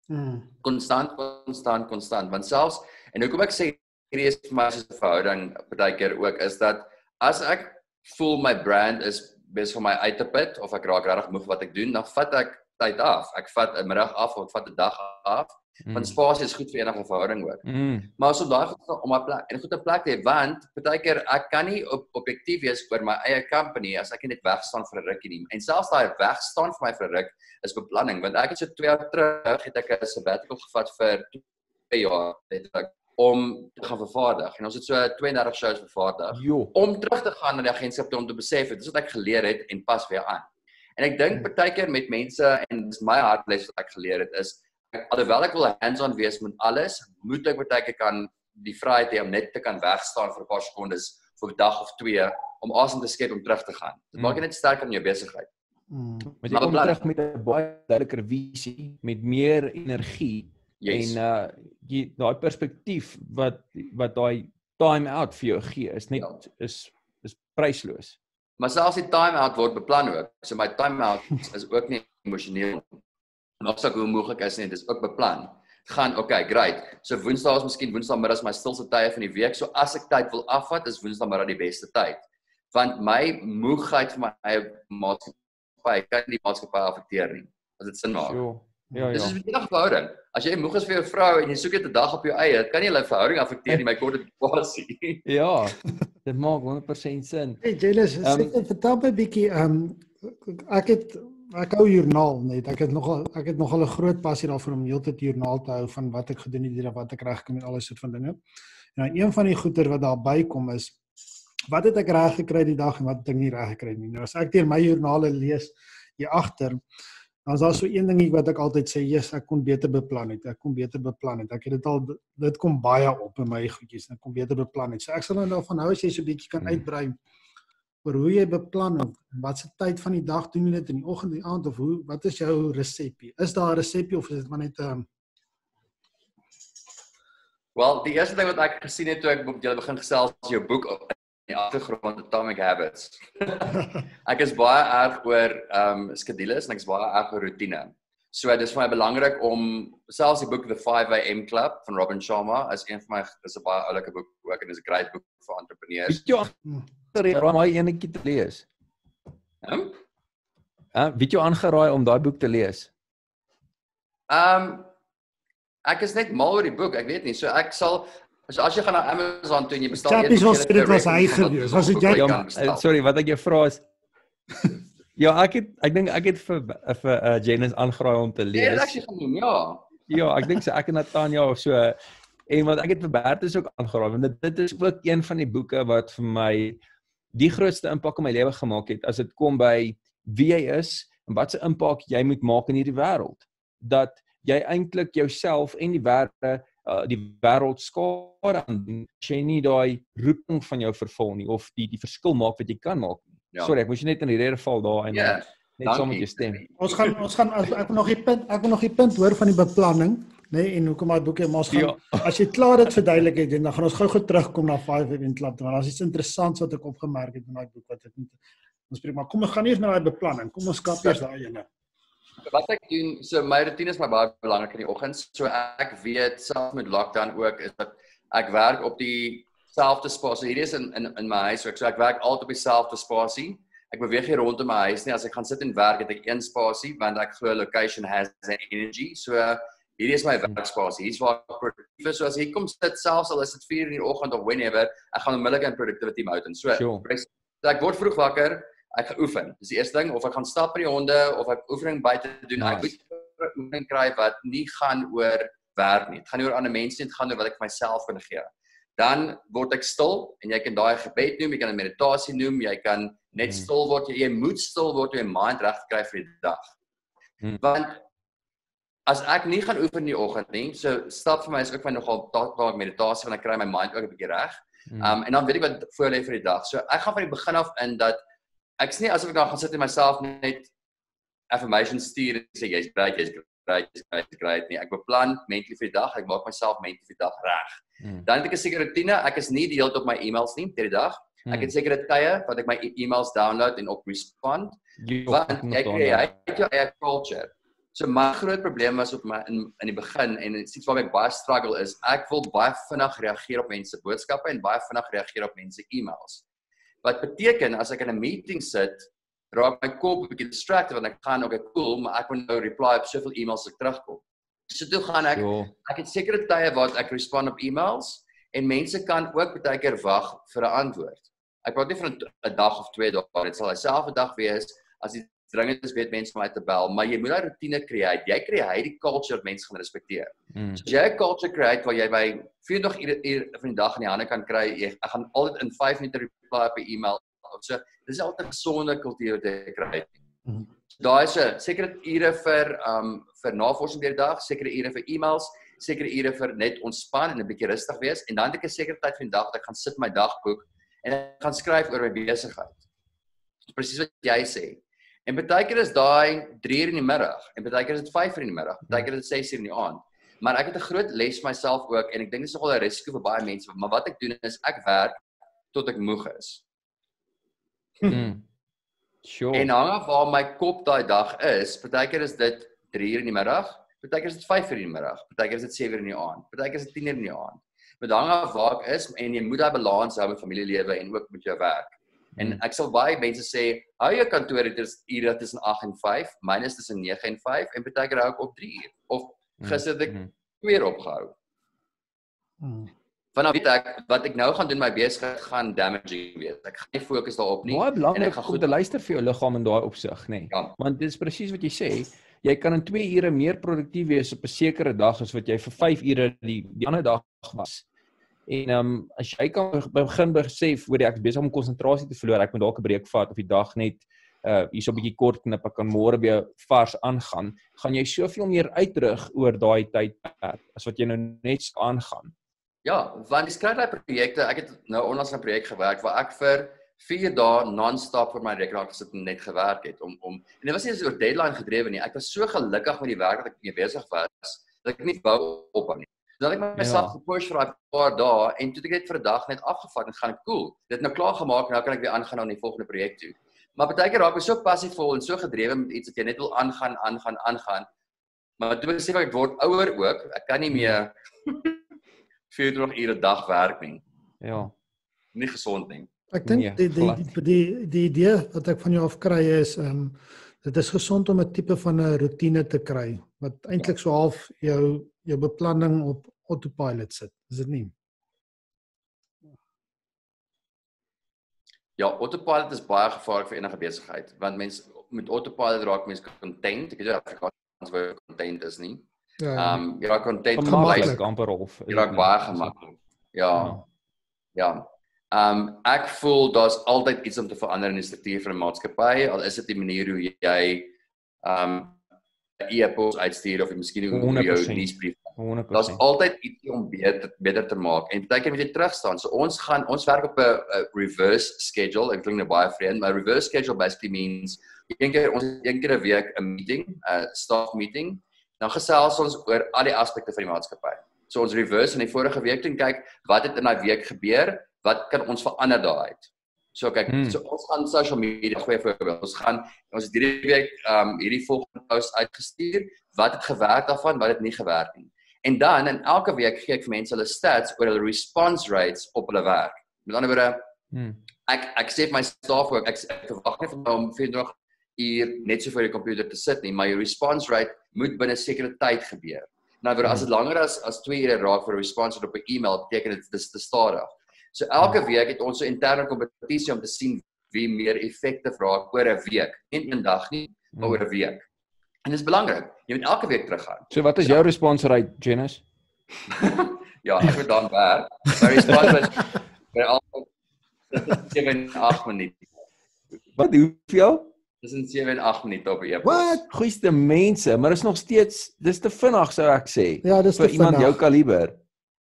Mm. Konstant, konstant, konstant. Want selfs en hoekom ek sê hierdie is vir my soos 'n verhouding partykeer ook is dat as ek voel my brand is besig om my uit te put of ek raak regtig moeg wat ek doen, dan vat ek tyd af. Ek vat 'n middag af of ek vat 'n dag af. Want spasie is goed vir enige verhouding ook. Mm. Maar so daai goed om my plek en 'n goeie plek te hê want partykeer ek kan nie op objektief wees oor my eie company as ek net wegstaan vir 'n rukkie nie. En selfs daai wegstaan vir my vir 'n ruk is beplanning want ek het so 2 jaar terug het ek 'n sabbatical gevat vir 2 jaar net ek om te gaan vervaardig en ons het so 32 shows vervaardig Jo. om terug te gaan na die agentskap toe om te besef dit is wat ek geleer het en pas weer aan. En ek dink partykeer met mense en dis my hartles wat ek geleer het is ek, alhoewel ek wil hands-on wees met alles, moet ek partykeer kan die vryheid hê om net te kan wegstaan vir 'n paar sekondes vir 'n dag of twee om asem te skep om terug te gaan. Dit Mm. maak jou net sterker in jou besigheid. Mm. Maar jy kom terug met 'n baie duideliker visie, met meer energie Yes. en uh jy daai perspektief wat wat daai time out vir jou gee is net Ja. is is prysloos. Maar selfs die time-out word beplan ook. So my time-out is ook nie emosioneel. Nog so hoe moeg ek is nie, dis ook beplan. Gaan, okay, great. So Woensdae is miskien Woensdaagmiddag is my stilste tye van die week. So as ek tyd wil afvat, is Woensdaagmiddag die beste tyd. Want my moegheid vir my eie maatskappy kan nie die maatskappy affekteer nie. As dit sin maak. So ja Dis ja. is 'n enige verhouding. As jy moeg is vir jou vrou en jy soek net 'n dag op jou eie, dit kan nie hulle verhouding affekteer nie, my korte pasie. Ja. Dit maak 100% sin. Hey Jelis, Ehm, um, vertel my bietjie ehm ek het ek hou joernaal net. Ek het nogal ek het nogal 'n groot passie daarvoor om heeltyd joernaal te hou van wat ek gedoen het en wat ek reg gekom het, alles soort van dinge. En dan een van die goeter wat daarby kom is wat het ek reg gekry die dag en wat het ek nie reg gekry nie. Nou as ek deur my joernale lees hier agter, dan is daar so een dingie wat ek altyd sê, "Jesus, ek kon beter beplan het. Ek kon beter beplan het. Ek het dit al dit kom baie op in my goedjies. Ek kon beter beplan het." So ek sal nou daarvan hou as jy so 'n bietjie kan Hmm. uitbrei oor hoe jy beplan of wat se tyd van die dag doen jy dit in die oggend, die aand of hoe wat is jou resepie? Is daar 'n resepie of is dit maar net 'n um, Wel, die eerste ding wat ek gesien het toe ek op julle begin gesels jou boek die agtergrond Atomic Habits. ek is baie erg oor ehm um, skedules en ek is baie erg oor rotine. So dis vir my belangrik om selfs die boek The 5am Club van Robin Sharma is een van my dis 'n baie oulike boek ook en dis 'n great boek vir entrepreneurs. Aangeraai om daai enetjie te lees? Ehm Hæ, weet jy aangeraai om daai boek te lees? um, ek is net mal oor die boek. Ek weet nie. So ek sal so as jy gaan na Amazon toe en jy bestel Chappies boek, was jy het dit was hy gewees. Was dit jy? Ja, eh, sorry, wat ek jou vra is Ja, ek het ek dink ek het vir vir uh, Janice aangeraai om te Nee, lees. actually genoem, ja. Ja, ek dink so ek en Natanja of so en wat ek het vir Bertus ook aangeraai want dit, dit is ook een van die boeke wat vir my die grootste impak in my lewe gemaak het as dit kom by wie jy is en wat se impak jy moet maak in hierdie wêreld. Dat jy eintlik jouself en die wêreld uh, die wêreld skade aan doen as jy nie daai roeping van jou vervul nie of die die verskil maak wat jy kan maak. Ja. Sorry, ek moes net in die rede val daar en Ja. uh, net saam met dankie. jou stem. Ons gaan ons gaan as, ek wil nog die punt ek wil nog die punt hoor van die beplanning, nê, nee, en hoekom daai boeke maar ons gaan Ja. as jy klaar dit verduidelik het dan gaan ons gou-gou terugkom na 5 Event Club want daar's iets interessants wat ek opgemerk het in daai boek wat ek nie ons spreek maar kom ons gaan eers met daai beplanning. Kom ons kap eers daai ene. Wat ek doen, so my rotine is my baie belangrik in die oggend. So ek weet selfs met lockdown ook is dat ek werk op die selfde spasie. Hierdie is in in in my huis, so ek werk altyd op dieselfde spasie. Ek beweeg nie rondom my huis nie. As ek gaan sit en werk, het ek een spasie want ek glo location has an energy. So hierdie is my werkspasie. Hier's waar ek produktief is. So as ek kom sit selfs al is dit 4 in die oggend of whenever, ek gaan onmiddellik in productivity mode in. So Sure. so ek word vroeg wakker, ek gaan oefen. Dis die eerste ding of ek gaan stap met die honde of ek oefening buite doen. Ek Nice. moet 'n oefening kry wat nie gaan oor werk nie. Dit gaan nie oor ander mense nie, dit gaan oor wat ek vir myself kan gee. Dan word ek stil en jy kan daai gebed noem, jy kan 'n meditasie noem, jy kan net Hmm. stil word. Jy, jy moet stil word om jou mind reg te kry vir die dag. Hmm. Want as ek nie gaan oefen in die oggend nie, so stap vir my is ook my nogal daai meditasie want ek kry my mind ook 'n bietjie reg. Mm. Um en dan weet ek wat voor lê vir die dag. So ek gaan van die begin af in dat ek's nie asof ek dan gaan sit en myself net affirmations stuur en sê jy's great, jy's great, great, great nie. Ek beplan mentally vir die dag, ek maak myself mentally vir die dag reg. Hmm. Dan het ek 'n sekere rotine. Ek is nie die hele tyd op my e-mails nie deur die dag. Hmm. Ek het sekere tye wat ek my e- e-mails download en op respond. Want jy het jou eie culture. So my groot probleem was op my in in die begin en dit is waar ek baie struggle is. Ek wil baie vinnig reageer op mense boodskappe en baie vinnig reageer op mense e-mails. Wat beteken as ek in 'n meeting sit, raak my kop 'n bietjie distracted want ek gaan okay cool, maar ek moet nou reply op soveel e-mails as ek terugkom. So toe gaan ek Ja. ek het sekere tye waar ek respond op e-mails en mense kan ook baie keer wag vir 'n antwoord. Ek praat nie van 'n- 'n dag of twee dae, dit sal dieselfde dag wees as die dringend is weet mense my te bel, maar jy moet daai rotine create. Jy create die culture mense gaan respekteer. Hmm. So as jy 'n culture create waar jy by 24 ure ure van die dag in die hande kan kry, jy ek gaan altyd in 5 minute reply 'n e-mail of so. Dis altyd 'n gesonde kultuur jy kry. Mhm. Daai is 'n sekere ure vir um vir navorsing deur die dag, sekere ure vir e-mails, sekere ure vir net ontspan en 'n bietjie rustig wees en dan het ek 'n sekere tyd van die dag wat ek gaan sit my dagboek en ek gaan skryf oor my besigheid. Presies wat jy sê. En baie keer is daai 3 uur in die middag en baie keer is dit 5 uur in die middag, baie keer is dit 6 uur in die aand. Maar ek het 'n groot les myself ook en ek dink dit is nogal 'n risiko vir baie mense, maar wat ek doen is ek werk tot ek moeg is. Hmm. Sure. En hang af waar my kop daai dag is. Partykeer is dit 3 uur in die middag, partykeer is dit 5 uur in die middag, partykeer is dit 7 uur in die aand, partykeer is dit 10 uur in die aand. Dit hang af waar ek is en jy moet daai balans hou met familielewe en ook met jou werk. En ek sal baie mense sê, hou jou kantoor dit is ure tussen 8 en 5, myne is tussen 9 en 5 en partykeer hou ek op 3 uur of gister het ek. 2 uur opgehou. Vanaf weet ek wat ek nou gaan doen my besigheid gaan damaging wees. Ek gaan nie fokus daarop nie. Baie belangrik om goed te luister vir jou liggaam in daai opsig, nê. Nee. Ja. Want dit is presies wat jy sê. Jy kan in 2 ure meer produktief wees op 'n sekere dag as wat jy vir 5 ure die die ander dag was. En ehm um, as jy kan begin besef hoor ek is besig om konsentrasie te verloor, ek moet dalk 'n breek vat of die dag net uh hierso 'n bietjie kort knip, ek kan môre weer vars aangaan, gaan jy soveel meer uitrig oor daai tydperk as wat jy nou net aangaan. Ja, want die skryf daai projekte, ek het nou onlangs 'n projek gewerk waar ek vir 4 dae non-stop vir my rekenaar gesit en net gewerk het om om en dit was nie eens oor deadline gedrewe nie. Ek was so gelukkig met die werk wat ek mee besig was dat ek nie wou ophou nie. Dan het ek myself Ja. gepush vir 'n paar dae en toe ek dit vir 'n dag net afgevat en gaan ek cool. Dit nou klaar gemaak, nou kan ek weer aangaan aan die volgende projek toe. Maar baie keer raak ek so passievol en so gedrewe met iets dat jy net wil aangaan, aangaan, aangaan. Maar toe besef ek ek word ouer ook. Ek kan nie meer 24 ure 'n dag werk nie. Ja. Nie gesond nie. Ek dink Nee, die, die die die die idee wat ek van jou af kry is ehm um, dit is gesond om 'n tipe van 'n rotine te kry wat eintlik so half jou jou beplanning op autopilot sit. Is dit nie? Ja, autopilot is baie gevaarlik vir enige besigheid want mens met autopilot raak mens content. Ek weet nie Afrikaans woord content is nie. Ja. Ehm um, ja, content Gemaklik gebly- amper half. Jy raak baie gemaklik. Ja. Ja. Ehm um, ek voel daar's altyd iets om te verander in die struktuur van 'n maatskappy. Al is dit die manier hoe jy ehm um, e-pos uitstuur of miskien hoe jy jou 100%. nuusbrief 100%. Daar's altyd iets om beter beter te maak en baie keer moet jy terugstaan. So ons gaan ons werk op 'n reverse schedule. Ek klink nou baie vreemd, maar reverse schedule basically means een keer ons een keer 'n week 'n meeting, 'n staff meeting. Dan gesels ons oor al die aspekte van die maatskappy. So ons reverse in die vorige week en kyk wat het in daai week gebeur, wat kan ons verander daaruit. So kyk, Hmm. so ons gaan social media goeie voorbeeld. Ons gaan ons het hierdie week um hierdie volgende post uitgestuur. Wat het gewerk daarvan, wat het nie gewerk nie. En dan in elke week gee ek vir mense hulle stats oor hulle response rates op hulle werk. Met ander woorde, Hmm. ek ek sê vir my staf ook ek, ek verwag nie van jou om 24 uur net so voor die komputer te sit nie, maar jou response rate moet binne 'n sekere tyd gebeur. Nou word as dit langer as as 2 ure raak vir 'n response op 'n e-mail, beteken dit dis te stadig. So elke week het ons so interne kompetisie om te sien wie meer effektief raak oor 'n week, nie een dag nie, maar oor 'n week. En dit is belangrik. Jy moet elke week teruggaan. So wat is jou response rate, Jennis? Ja, ek moet dan werk. My response rate by altyd 7 en 8 minute. Wat hoeveel? Dis in 7 en 8 minute op e-pos. Wat? Goeiste mense, maar is nog steeds dis te vinnig sou ek sê. Ja, dis vir iemand jou kaliber.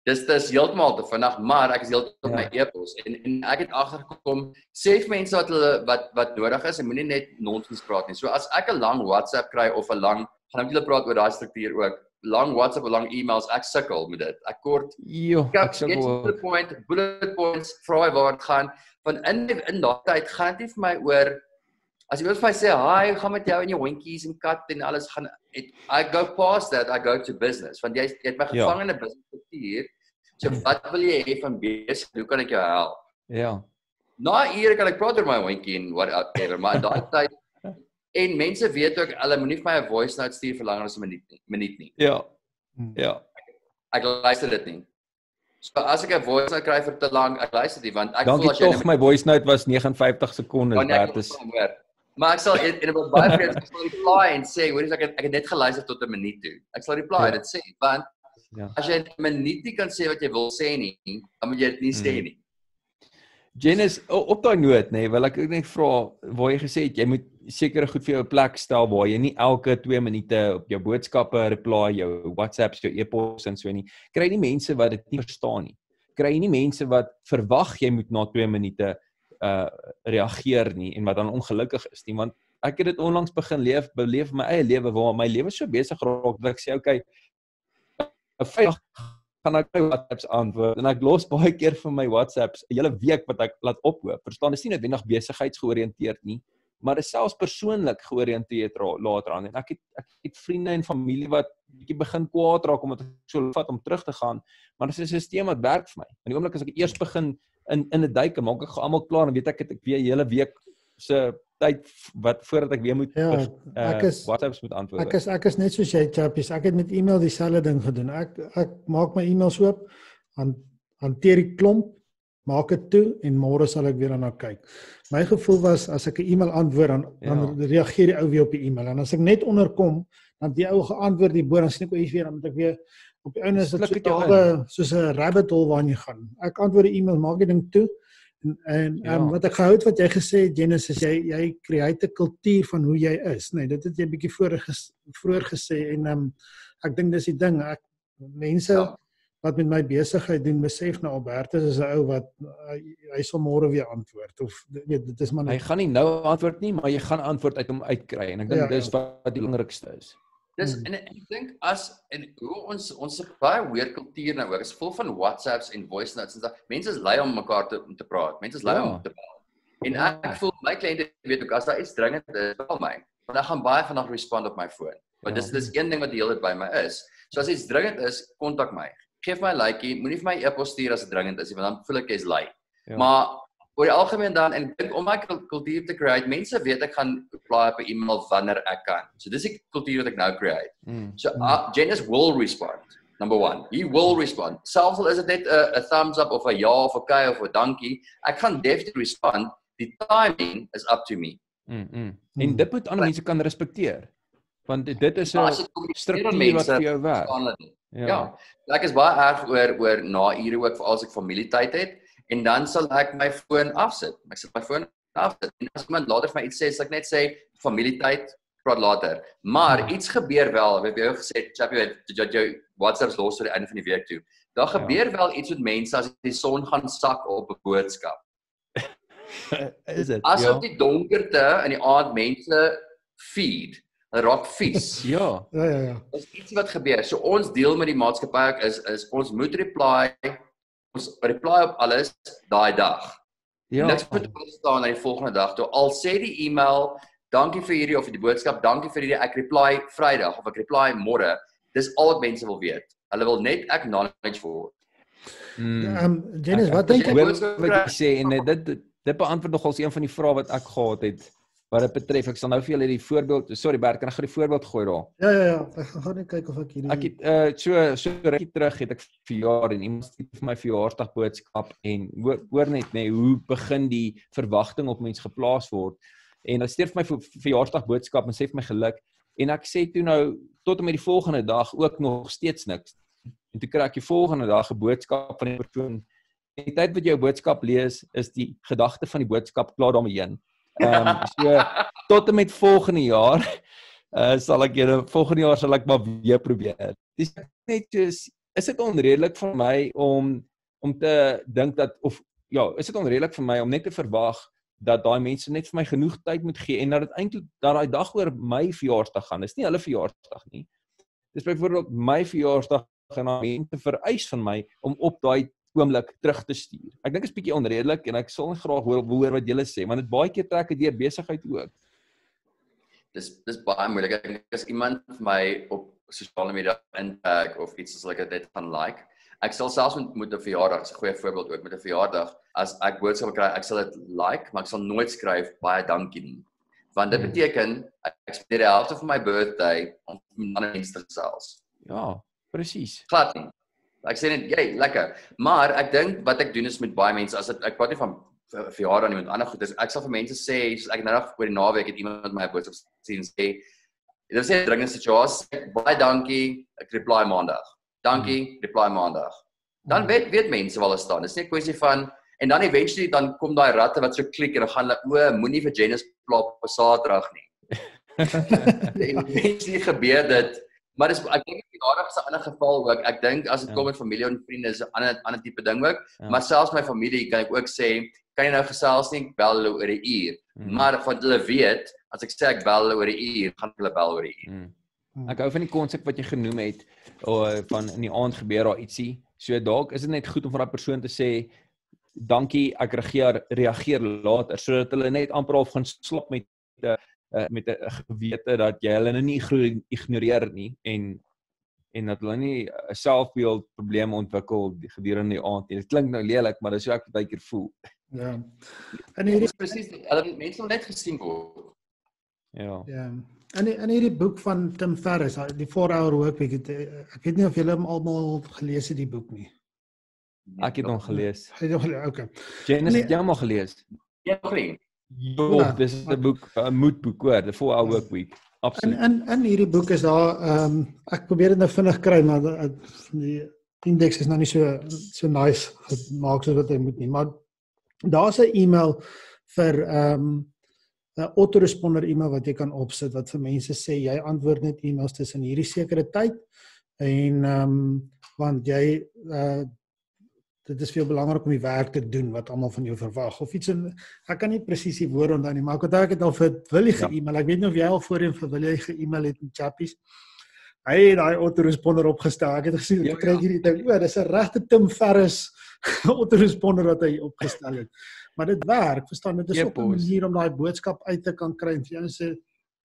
Dis dis heeltemal te vinnig, maar ek is heeltemal op Ja. my e-pos en en ek het agtergekom sê vir mense wat hulle wat wat nodig is en moenie net nonsens praat nie. So as ek 'n lang WhatsApp kry of 'n lang gaan ek julle praat oor daai struktuur ook. Lang WhatsApp of lang e-mails, ek sukkel met dit. Ek kort Jo, ek Ek sê get to the point, bullet points, vra waar dit gaan. Van in in daai tyd gaan dit vir my oor as iemand vir my sê, "Hi, hoe gaan met jou en jou hondjies en kat en alles gaan it, I go past that, I go to business." Want jy jy het my Ja. gevang in 'n business struktuur. So wat wil jy hê van besigheid? Hoe kan ek jou help? Ja. Na ure kan ek praat oor my hondjie en whatever, maar in daai tyd en mense weet ook hulle moenie vir my 'n voice note stuur vir langer as 'n minuut nie, minuut nie. Ja. Hmm. Ja. Ek luister dit nie. So as ek 'n voice note kry vir te lank, ek luister dit want ek Dankie voel as jy tog my voice note was 59 sekondes ek werd is. Maar ek sal en en op baie keer ek sal reply en sê, hoor jy ek het, ek het net geluister tot 'n minuut toe. Ek sal reply Ja. dit sê want Ja. as jy 'n minuut nie kan sê wat jy wil sê nie, dan moet jy dit nie sê Mm. nie. Janice, o- op daai noot nê, nee, wil ek ook net vra waar jy gesê het jy moet sekere goed vir jou 'n plek stel waar jy nie elke 2 minute op jou boodskappe reply, jou WhatsApps, jou e-pos en so nie. Kry nie mense wat dit nie verstaan nie. Kry nie mense wat verwag jy moet na 2 minute uh reageer nie en wat dan ongelukkig is nie want ek het dit onlangs begin leef beleef my eie lewe waar my lewe so besig raak dat ek sê okay 'n Vrydag gaan ek my WhatsApps antwoord en ek los baie keer vir my WhatsApps 'n hele week wat ek laat ophoop. Verstaan, dis nie noodwendig besigheidsgeoriënteerd nie, maar dit selfs persoonlik georiënteerd later aan. En ek het ek het vriende en familie wat bietjie begin kwaad raak omdat ek so vat om terug te gaan, maar dit is 'n stelsel wat werk vir my. In die oomblik as ek eers begin in in 'n duik en maak ek almal klaar en weet ek het ek weer 'n hele week se tyd wat voordat ek weer moet Ja, ek uh, is WhatsApps moet antwoord. ek is ek is net soos jy chappies. Ek het met e-mail dieselfde ding gedoen. Ek ek maak my e-mails oop, han, hanteer die klomp, maak dit toe en môre sal ek weer daarna kyk. My gevoel was as ek 'n e-mail antwoord dan Ja. dan reageer die ou weer op die e-mail en as ek net onderkom, dan die ou geantwoord die boer dan sien ek o, hier's weer dan moet ek weer op die einde is dit so totale soos 'n rabbit hole waarin jy gaan. Ek antwoord die e-mail, maak die ding toe en en Ja. um, wat ek gehou het wat jy gesê het Jennis is jy jy create 'n kultuur van hoe jy is. Nee, dit het jy bietjie vroeër ges, vroeër gesê en um, ek dink dis die ding ek mense Ja. wat met my besigheid doen besef nou Albertus is 'n ou wat hy, hy sal môre weer antwoord of weet dit is maar Hy net gaan nie nou antwoord nie, maar jy gaan antwoord uit hom uitkry en ek dink Ja, dis ja. wat die belangrikste is. Dis Hmm. en ek dink as en hoe ons ons is baie weer kultuur nou ook. Is vol van WhatsApps en voice notes en so. Mense is lui om mekaar te om te praat. Mense is lui Ja. om te bel. En ek voel my kliënte weet ook as daar iets dringend is, bel my. Want ek gaan baie vinnig respond op my foon. Want Ja. dis dis een ding wat die hele tyd by my is. So as iets dringend is, kontak my. Geef my 'n likeie, moenie vir my e-pos stuur as dit dringend is nie, want dan voel ek jy's lui. Ja. Maar oor die algemeen dan en ek dink om my kul- kultuur te create, mense weet ek gaan reply op 'n e-mail wanneer ek kan. So dis die kultuur wat ek nou create. Mm. So uh, Janice will respond. Number 1. He will respond. Selfs al is dit net 'n thumbs up of 'n ja of 'n okay of 'n dankie, ek gaan definitely respond. Die timing is up to me. Mm. mm. En dit moet ander mense kan respekteer. Want dit- is 'n struktuur wat vir jou werk. Ja. Ja. Ek is baie erg oor oor na ure ook vir as ek familietyd het en dan sal ek my foon afsit. Ek sit my foon afsit. En as iemand later vir my iets sê, sal ek net sê familietyd, praat later. Maar Ja. iets gebeur wel. Ek het jou gesê, Chappie, jy jou, jou WhatsApps los tot die einde van die week toe. Daar Ja. gebeur wel iets met mense as die son gaan sak op 'n boodskap. is dit? Asof die donkerte in die aand mense feed. Hulle raak vies. Ja. ja ja ja. Dis iets wat gebeur. So ons deel met die maatskappy ook is is ons moet reply ons reply op alles daai dag. Ja. Niks moet staan aan die volgende dag toe. Al sê die e-mail dankie vir hierdie of die boodskap dankie vir hierdie ek reply Vrydag of ek reply môre. Dis al wat mense wil weet. Hulle wil net acknowledge word. Mm. Ehm um, Jennis, Ek- wat dink jy wat jy sê en dit dit, dit beantwoord nogals een van die vrae wat ek gehad het wat dit betref. Ek sal nou vir julle die voorbeeld, sorry Bert, kan ek gou die voorbeeld gooi daar? Ja ja ja, ek gaan gou net kyk of ek hierdie Ek het uh so so rukkie terug het ek verjaar en iemand stuur vir my verjaarsdag boodskap en hoor, hoor net nê nee, hoe begin die verwagting op mens geplaas word. En hulle stuur vir my ver- verjaarsdag boodskap en sê vir my geluk en ek sê toe nou tot en met die volgende dag ook nog steeds niks. En toe kry ek die volgende dag 'n boodskap van die persoon. En die tyd wat jy jou boodskap lees, is die gedagte van die boodskap klaar daarmee heen. Ehm um, so tot en met volgende jaar uh sal ek julle volgende jaar sal ek maar weer probeer. Dis net soos is dit onredelik vir my om om te dink dat of ja, is dit onredelik vir my om net te verwag dat daai mense net vir my genoeg tyd moet gee en dat dit eintlik dat daai dag oor my verjaarsdag gaan. Dis nie hulle verjaarsdag nie. Dis byvoorbeeld my verjaarsdag en dan mense vereis van my om op daai oomblik terug te stuur. Ek dink dit is bietjie onredelik en ek sal graag hoor hoor wat julle sê want dit baie keer trek dit deur besigheid ook. Dis dis baie moeilik. Ek dink as iemand vir my op sosiale media intag of iets soos like dit van like. Ek sal selfs met met 'n verjaardag, 'n goeie voorbeeld ook met 'n verjaardag, as ek boodskappe kry, ek sal dit like, maar ek sal nooit skryf baie dankie nie. Want dit hmm. beteken ek spandeer die helfte van my birthday om met ander mense te gesels. Ja, presies. Glad nie. Ek sê net jy lekker. Maar ek dink wat ek doen is met baie mense as dit ek praat nie van verjaardag aan iemand anders goed is. Ek sal vir mense sê soos ek nou nog oor die naweek het iemand my boodskap sien sê dit was 'n dringende situasie. Baie dankie. Ek reply maandag. Dankie, hmm. reply maandag. Dan hmm. weet weet mense waar hulle staan. Dis nie 'n kwessie van en dan eventually dan kom daai ratte wat so klik en dan gaan hulle o, moenie vir Janice plop op Saterdag nie. en eventually gebeur dit Maar dis ek dink die jare is 'n ander geval ook. Ek dink as dit ja. kom met familie en vriende is 'n ander ander tipe ding ook. Ja. Maar selfs my familie kan ek ook sê, kan jy nou gesels nie bel hulle oor 'n uur. Mm. Maar van hulle weet, as ek sê ek bel hulle oor 'n uur, gaan hulle bel oor 'n uur. Mm. Ek hou van die konsep wat jy genoem het o van in die aand gebeur daar ietsie. So dalk is dit net goed om vir daai persoon te sê dankie, ek reageer reageer later sodat hulle net amper half gaan slap met 'n uh, met 'n gewete dat jy hulle nou nie ignoreer nie en en dat hulle nie 'n selfbeeld probleme ontwikkel gedurende die aand nie. Dit klink nou lelik, maar dis hoe ek baie keer voel. Ja. En hierdie is presies hulle mense wil net gesien word. Ja. Ja. En en hierdie boek van Tim Ferriss, die 4 hour workweek, het, ek weet nie of julle hom almal gelees het die boek nie. Ek het hom gelees. Het jy hom gelees? Okay. Janice nee, het hom al gelees. Ja, vriend. Ja, dis 'n boek, 'n moedboek hoor, the 4 hour work week. Absoluut. En in in hierdie boek is daar ehm um, ek probeer dit nou vinnig kry maar die indeks is nou nie so so nice gemaak soos wat hy moet nie, maar daar's 'n e-mail vir ehm um, 'n autoresponder e-mail wat jy kan opsit wat vir mense sê jy antwoord net e-mails tussen hierdie sekere tyd en ehm um, want jy uh dit is veel belangrik om die werk te doen wat almal van jou verwag. Of iets en ek kan nie presies die woord onthou nie maar ek onthou ek het al vir Willie ja. ge-email. Ek weet nie of jy al voorheen vir Willie ge-email het met chappies. Hy het daai autoresponder opgestel. Ek het gesien ek ja, kry ja. hierdie ding. O dis 'n regte Tim Ferris autoresponder wat hy opgestel het. Maar dit werk verstaan dit is op 'n manier om daai boodskap uit te kan kry. En vir jou sê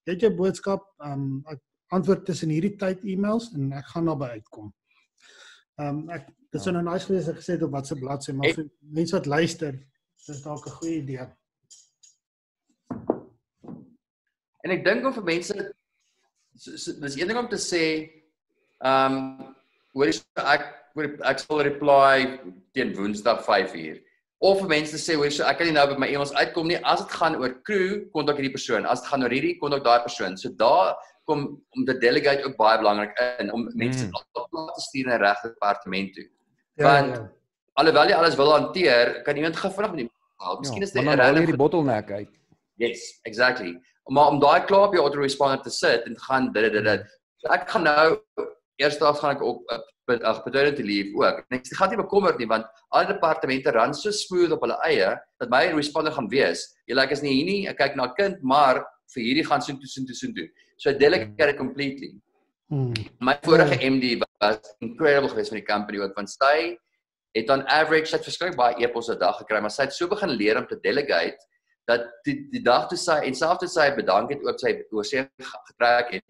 het jy boodskap um, ek antwoord tussen hierdie tyd e-mails en ek gaan naby uitkom Ehm um, ek dit sou nou nice gewees het gesê op watse bladsy maar vir mense wat luister, dis dalk 'n goeie idee. En ek dink om vir mense so, so, dis een ding om te sê ehm um, hoor ek hoor ek sal reply teen Woensdag 5uur. Of vir mense sê hoor so ek kan nie nou by my e-mails uitkom nie as dit gaan oor crew kontak hierdie persoon. As dit gaan oor hierdie kontak daai persoon. So daar kom om te delegate ook baie belangrik in om mense mm. te stuur na regte departement toe. Ja, Want ja. alhoewel jy alles wil hanteer, kan iemand gou vinnig met die help. Miskien ja, is dit 'n rede die bottleneck uit. Yes, exactly. Maar om daai klaar op jou autoresponder te sit en gaan dit dit dit. So ek gaan nou eerstens gaan ek op ag paternity leave ook. Ek gaan nie bekommerd nie want al die departemente ran so smooth op hulle eie dat my responder gaan wees. Jy like is nie hier nie, ek kyk na 'n kind, maar vir hierdie gaan soontoe soontoe soontoe. So I delegate it completely. Hmm. My vorige MD was incredible geweest van die company ook want sy het on average sy het verskriklik baie e-posse 'n dag gekry, maar sy het so begin leer om te delegate dat die die dag toe sy en selfs toe sy bedank het ook sy oor sy getrek het.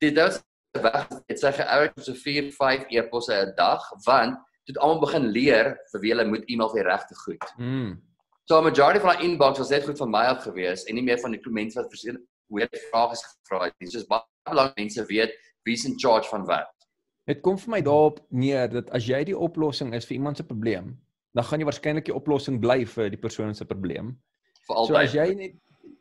Dit was weg het sy ge-average so 4 5 e-posse 'n dag want toe het almal begin leer vir wie hulle moet e-mail vir regte goed. Mm. So 'n majority van haar inbox was net goed van my af gewees en nie meer van die mense wat hoe het vrae gevra het. Dis baie belangrik mense weet wie's in charge van wat. Dit kom vir my daarop neer dat as jy die oplossing is vir iemand se probleem, dan gaan jy waarskynlik die oplossing bly vir die persoon se probleem. Vir altyd. So as jy net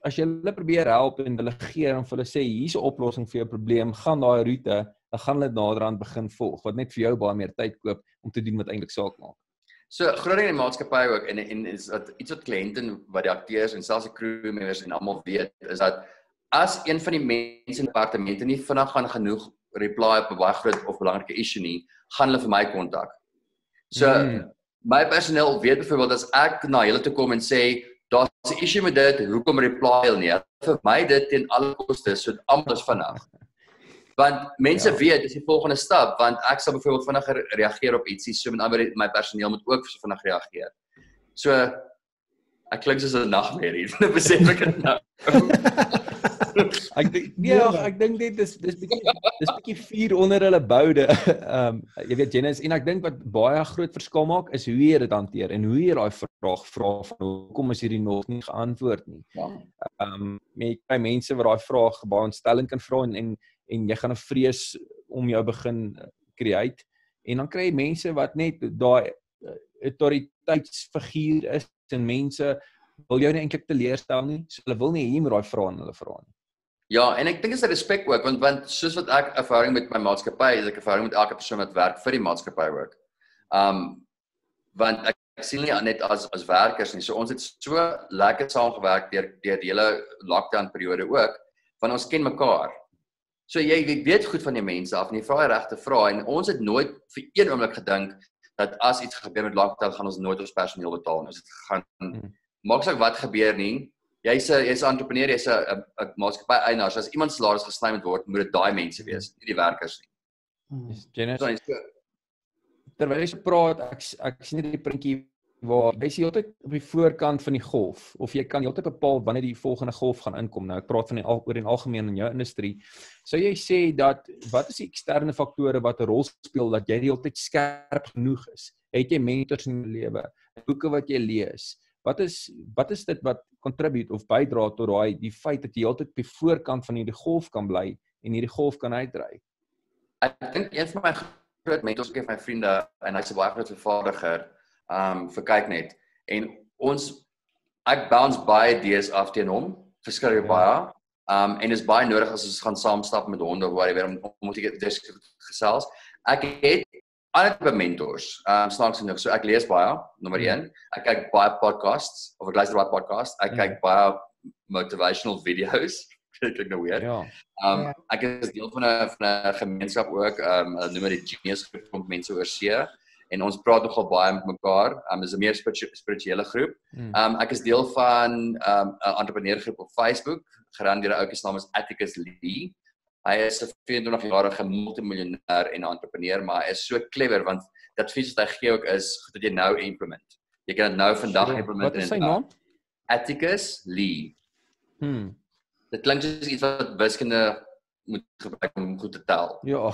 as jy hulle probeer help en hulle gee en hulle sê hier's 'n oplossing vir jou probleem, gaan daai roete, dan gaan hulle naderhand begin volg wat net vir jou baie meer tyd koop om te doen wat eintlik saak maak. So ding in die maatskappy ook en en is dat iets wat kliënte wat die akteurs en selfs die crew members en almal weet is dat as een van die mense in die departement nie vinnig gaan genoeg reply op 'n baie groot of belangrike issue nie, gaan hulle vir my kontak. So mm. my personeel weet byvoorbeeld as ek na hulle toe kom en sê daar's 'n issue met dit, hoekom reply nie? Vir my dit teen alle koste so almal is vinnig. Want mense ja. weet dis die volgende stap want ek sal byvoorbeeld vinniger reageer op ietsie so met ander my personeel moet ook so vinnig reageer. So ek klink soos 'n nagmerrie. Nou besef ek dit nou. ek dink nee, ag, ek dink net dis dis bietjie dis bietjie vuur onder hulle boude. Ehm um, jy weet Jennis en ek dink wat baie groot verskil maak is hoe jy dit hanteer en hoe jy daai vraag vra van hoekom is hierdie nog nie geantwoord nie. Ja. Ehm um, jy kry mense wat daai vraag baie ontstellend kan vra en en en jy gaan 'n vrees om jou begin create en dan kry jy mense wat net daai autoriteitsfiguur is en mense wil jou nie eintlik teleurstel nie. So hulle wil nie hê jy moet daai vrae aan hulle vra nie. Ja, en ek dink dit is 'n respek ook want want soos wat ek ervaring met my maatskappy, is ek ervaring met elke persoon wat werk vir die maatskappy ook. Um want ek, ek sien nie net as as werkers nie. So ons het so lekker saamgewerk deur deur die hele lockdown periode ook, want ons ken mekaar. So jy weet goed van die mense af en jy vra die regte vrae en ons het nooit vir een oomblik gedink dat as iets gebeur met lockdown gaan ons nooit ons personeel betaal nie. Ons het gaan hmm. maak saak wat gebeur nie. Jy's 'n jy's 'n entrepreneur, jy's 'n 'n maatskappy eienaar. As iemand salaris gesny moet word, moet dit daai mense wees, nie die werkers nie. Dis hmm. Jennifer. Terwyl jy praat, ek ek sien net die prentjie waar jy sien altyd op die voorkant van die golf of jy kan altyd bepaal wanneer die volgende golf gaan inkom. Nou ek praat van die al oor en algemeen in jou industrie. Sou jy sê dat wat is die eksterne faktore wat 'n rol speel dat jy die altyd skerp genoeg is? Het jy mentors in jou lewe? Boeke wat jy lees? Wat is wat is dit wat contribute of bydra tot daai die feit dat jy altyd op die voorkant van hierdie golf kan bly en hierdie golf kan uitdry? Ek dink een van my groot mentors, ek het my vriende en hy's 'n baie groot vervaardiger um vir kyk net en ons ek bounce baie idees af teen hom verskriklik ja. baie um en is baie nodig as ons gaan saam stap met honde waar jy weer om moet ek dis gesels ek het ander tipe mentors um snaaks genoeg so ek lees baie nommer 1 mhm. ek kyk baie podcasts of ek luister baie podcasts ek kyk mhm. baie motivational videos kyk nou weer ja um ja. ek is deel van 'n van 'n gemeenskap ook um hulle noem dit genius groep van mense oor see en ons praat nogal baie met mekaar. Um is 'n meer spirituele groep. Hmm. Um ek is deel van um 'n entrepreneurgroep op Facebook, geran deur 'n ouetjie se naam is Atticus Lee. Hy is 'n 24-jarige multimiljonair en entrepreneur, maar hy is so clever want dat fees wat hy gee ook is goed dat jy nou implement. Jy kan dit nou vandag implement in. Wat is sy naam? Atticus Lee. Hmm. Dit klink soos iets wat wiskunde moet gebruik om goed te tel. Ja.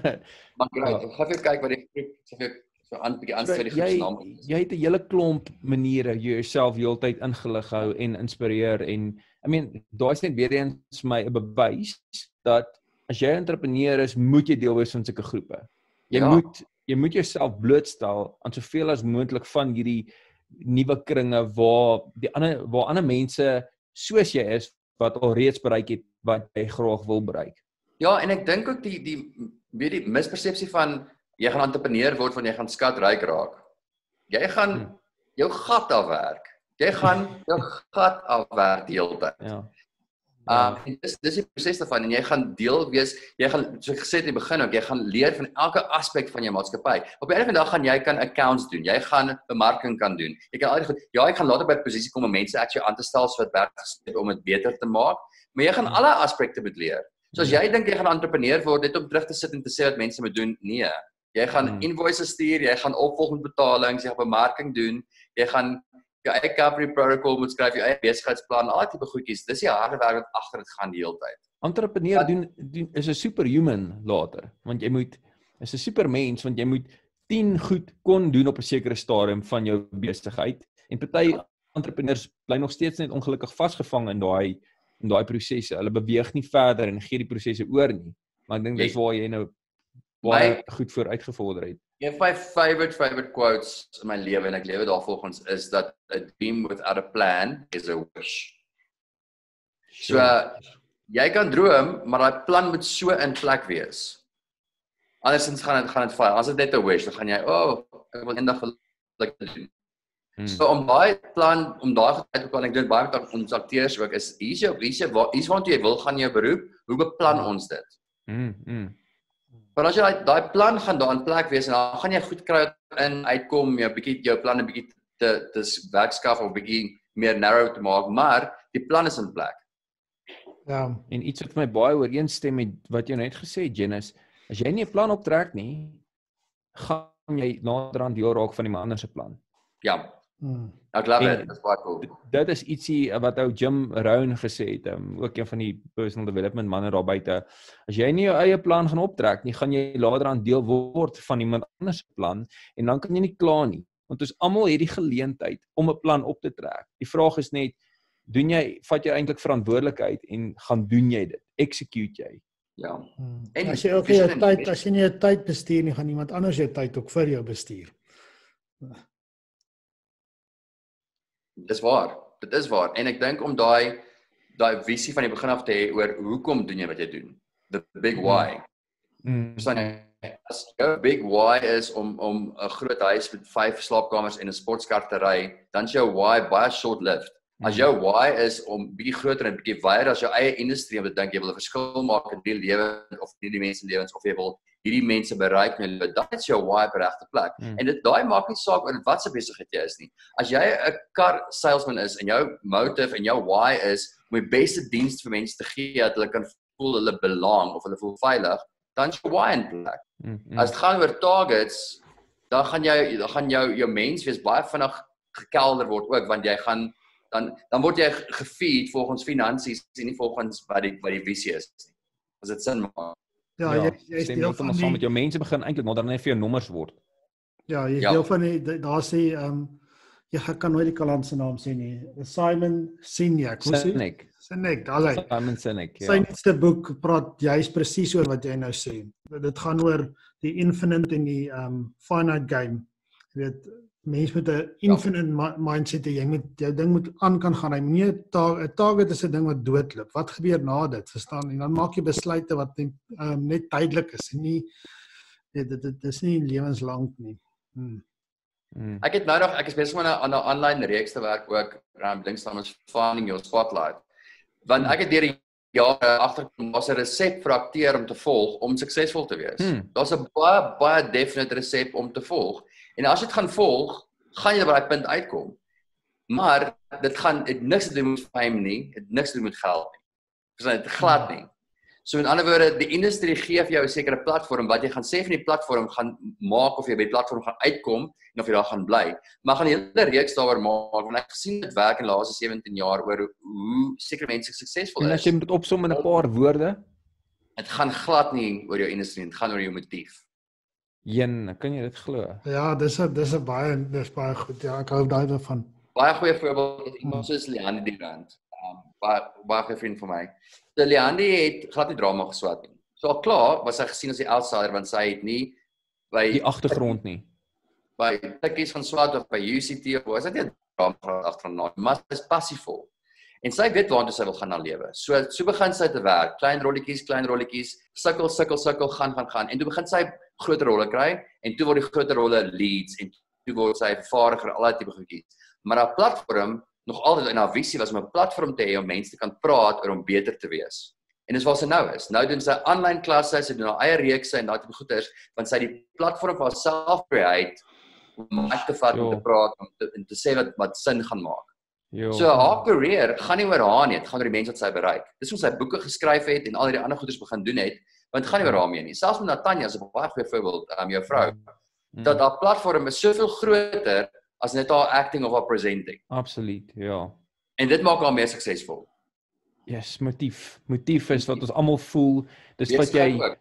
maar kyk, ek gaan vir kyk wat die groep sê vir so 'n bietjie aanstel die groep se naam. Jy het 'n hele klomp maniere jy jouself heeltyd ingelig hou en inspireer en I mean, daai's net weer eens vir my 'n bewys dat as jy 'n entrepreneur is, moet jy deel wees van sulke groepe. Jy ja. moet jy moet jouself blootstel aan soveel as moontlik van hierdie nuwe kringe waar die ander waar ander mense soos jy is wat al reeds bereik het wat jy graag wil bereik. Ja, en ek dink ook die die weet die mispersepsie van jy gaan entrepreneur word wanneer jy gaan skatryk raak. Jy gaan hmm. jou gat afwerk. Jy gaan jou gat afwerk die hele tyd. Ja. Um en dis dis die proses daarvan en jy gaan deel wees, jy gaan so gesê het in die begin ook, jy gaan leer van elke aspek van jou maatskappy. Op 'n einde van die dag gaan jy kan accounts doen. Jy gaan bemarking kan doen. Jy kan al die goed. Ja, jy gaan later by 'n posisie kom om mense actually aan te stel sodat werk om dit beter te maak, maar jy gaan hmm. alle aspekte moet leer. So as jy dink jy gaan 'n entrepreneur word net om terug te sit en te sê wat mense moet doen, nee. Jy gaan hmm. invoices stuur, jy gaan opvolg met betalings, jy gaan bemarking doen, jy gaan jou eie company protocol moet skryf, jou eie besigheidsplan, al die tipe goedjies. Dis die harde werk wat agter dit gaan die hele tyd. Entrepreneur doen, doen is 'n superhuman later, want jy moet is 'n supermens want jy moet 10 goed kon doen op 'n sekere stadium van jou besigheid en party ja. entrepreneurs bly nog steeds net ongelukkig vasgevang in daai in daai prosesse. Hulle beweeg nie verder en gee die prosesse oor nie. Maar ek dink dis waar jy nou baie goed vooruit gevorder het. Een van my favorite favorite quotes in my lewe en ek lewe daarvolgens is dat a dream without a plan is a wish. So uh, jy kan droom, maar daai plan moet so in plek wees. Andersins gaan dit gaan dit faal. As dit net 'n wish, dan gaan jy, "O, oh, ek wil eendag gelukkig doen." Hmm. So om daai plan om daai tyd ook al ek dink baie met ons akteurs ook is hier's jou hier's jou hier's waar jy wil gaan jou beroep, hoe beplan ons dit? Mm. mm. Maar as jy daai daai plan gaan daar in plek wees en dan gaan jy goed kry in uitkom, 'n bietjie jou planne bietjie te te werkskaf of bietjie meer narrow te maak, maar die plan is in plek. Ja. En iets wat my baie ooreenstem met wat jy net gesê het, Jennis, as jy nie 'n plan optrek nie, gaan jy naderhand deel raak van die ander se plan. Ja, Hmm. ek love En- it. Dis baie cool. Dit is ietsie wat ou Jim Rohn gesê het, um, ook een van die personal development manne daar buite. As jy nie jou eie plan gaan optrek nie, gaan jy lateraan deel word van iemand anders se plan en dan kan jy nie kla nie, want ons almal het die geleentheid om 'n plan op te trek. Die vraag is net doen jy vat jy eintlik verantwoordelikheid en gaan doen jy dit? Execute jy? Ja. Hmm. En As jy ook nie jou tyd as jy nie jou tyd bestuur nie, gaan iemand anders jou tyd ook vir jou bestuur. Dis waar. Dit is waar. En ek dink om daai daai visie van die begin af te hê oor hoekom doen jy wat jy doen? The big why. Mm. Verstaan jy? As jou big why is om om 'n groot huis met 5 slaapkamers en 'n sportkar te ry, dan is jou why baie short-lived. As jou why is om bietjie groter en bietjie wyer as jou eie industrie om te dink jy wil 'n verskil maak in die lewe of in die mense se lewens of jy wil hierdie mense bereik in jou lewe, dan is jou why op regte plek. Mm. En dit daai maak nie saak oor wat se besigheid jy is nie. As jy 'n kar salesman is en jou motive en jou why is om die beste diens vir mense te gee dat hulle kan voel hulle belong of hulle voel veilig, dan is jou why in plek. Mm. mm. As dit gaan oor targets, dan gaan jy dan gaan jou jou mens wees baie vinnig gekelder word ook want jy gaan dan dan word jy gefeed volgens finansies en nie volgens wat die wat die visie is nie. As dit sin maak. Ja, jy jy's deel van saam met die jou mense begin eintlik nader net vir jou nommers word. Ja, jy's Ja. deel van die die- daar's die ehm um, jy ek kan nooit die kaland se naam sê nie. Simon Sinek, hoe sê? Sinek. Sinek, daai hy. Simon Sinek, ja. Sy nuutste boek praat juist presies oor wat jy nou sê. Dit gaan oor die infinite en die ehm um, finite game. Jy weet mense met 'n infinite ja. mindset hê, jy moet jou ding moet aan kan gaan. Hy moenie 'n ta 'n target is 'n ding wat doodloop. Wat gebeur na dit? Verstaan? En dan maak jy besluite wat net um, net tydelik is en nie dit dit dit is nie lewenslank nie. Hmm. Mm. Ek het nou nog ek is besig met 'n aan 'n aanlyn reeks te werk ook um, links staan ons finding your spotlight. Want ek het deur die jare agterkom daar's 'n resep vir akteur om te volg om suksesvol te wees. Hmm. Daar's 'n baie baie definite resep om te volg. En as jy dit gaan volg, gaan jy by daai punt uitkom. Maar dit gaan dit niks te doen met fame nie, dit niks te doen met geld nie. Verstaan dit glad nie. So in ander woorde, die industrie gee vir jou 'n sekere platform wat jy gaan sê van die platform gaan maak of jy by die platform gaan uitkom en of jy daar gaan bly. Maar gaan 'n hele reeks daaroor maak want ek gesien dit werk in die laaste 17 jaar oor hoe sekere mense suksesvol En is. as jy moet opsom in 'n paar woorde, Dit gaan glad nie oor jou industrie, dit gaan oor jou motief. Een, kan jy dit glo? Ja, dis 'n dis 'n baie dis baie goed. Ja, ek hou daai daarvan. Baie goeie voorbeeld is iemand soos Leandi Durant. Um baie baie goeie vriend van my. Die Leandi het glad nie drama geswat nie. So al klaar was hy gesien as die outsider want sy het nie by Die agtergrond nie. by tikkies van swat of by UCT of was dit nie 'n drama gehad agterna, maar sy is passievol. En sy weet waartoe sy wil gaan na lewe. So so begin sy te werk, klein rolletjies, klein rolletjies, sukkel, sukkel, sukkel, gaan gaan gaan en toe begin sy groter rolle kry en toe word die groter rolle leads en toe word sy vir al daai tipe goedjies. Maar haar platform nog altyd in haar visie was om 'n platform te hê om mense te kan praat oor om beter te wees. En dis waar sy nou is. Nou doen sy aanlyn klasse, sy doen haar eie reekse en daai tipe goeders want sy het die platform vir haarself create om uit te vat om te praat om te, te sê wat wat sin gaan maak. Jo. So haar career gaan nie oor haar nie, dit gaan oor die mense wat sy bereik. Dis hoe sy boeke geskryf het en al hierdie ander goeders begin doen het, want gaan nie oor haar mee nie. Selfs met Natanya is 'n baie goeie voorbeeld, um, jou vrou, Mm. dat haar platform is soveel groter as net haar acting of haar presenting. absoluut, ja. En dit maak haar meer suksesvol. Yes, motief. Motief is wat ons almal voel. Dis wat jy ook.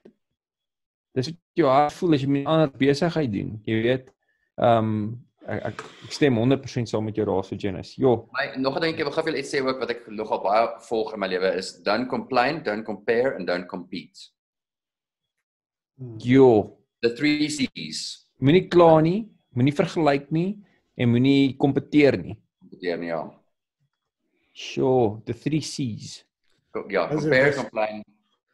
dis wat jou hart voel as jy met ander besigheid doen. Jy weet, ehm um, ek, ek ek stem 100% saam met jou daar so Janice. Jo, My nog 'n ding ek wil gou vir julle iets sê ook wat ek nogal baie volg in my lewe is don't complain, don't compare and don't compete. Jo. The 3 C's. Moenie kla nie, moenie vergelyk nie en moenie kompeteer nie. Ja, nee, ja. Sure, the 3 C's. Ja, Is dit- compare, is- complain,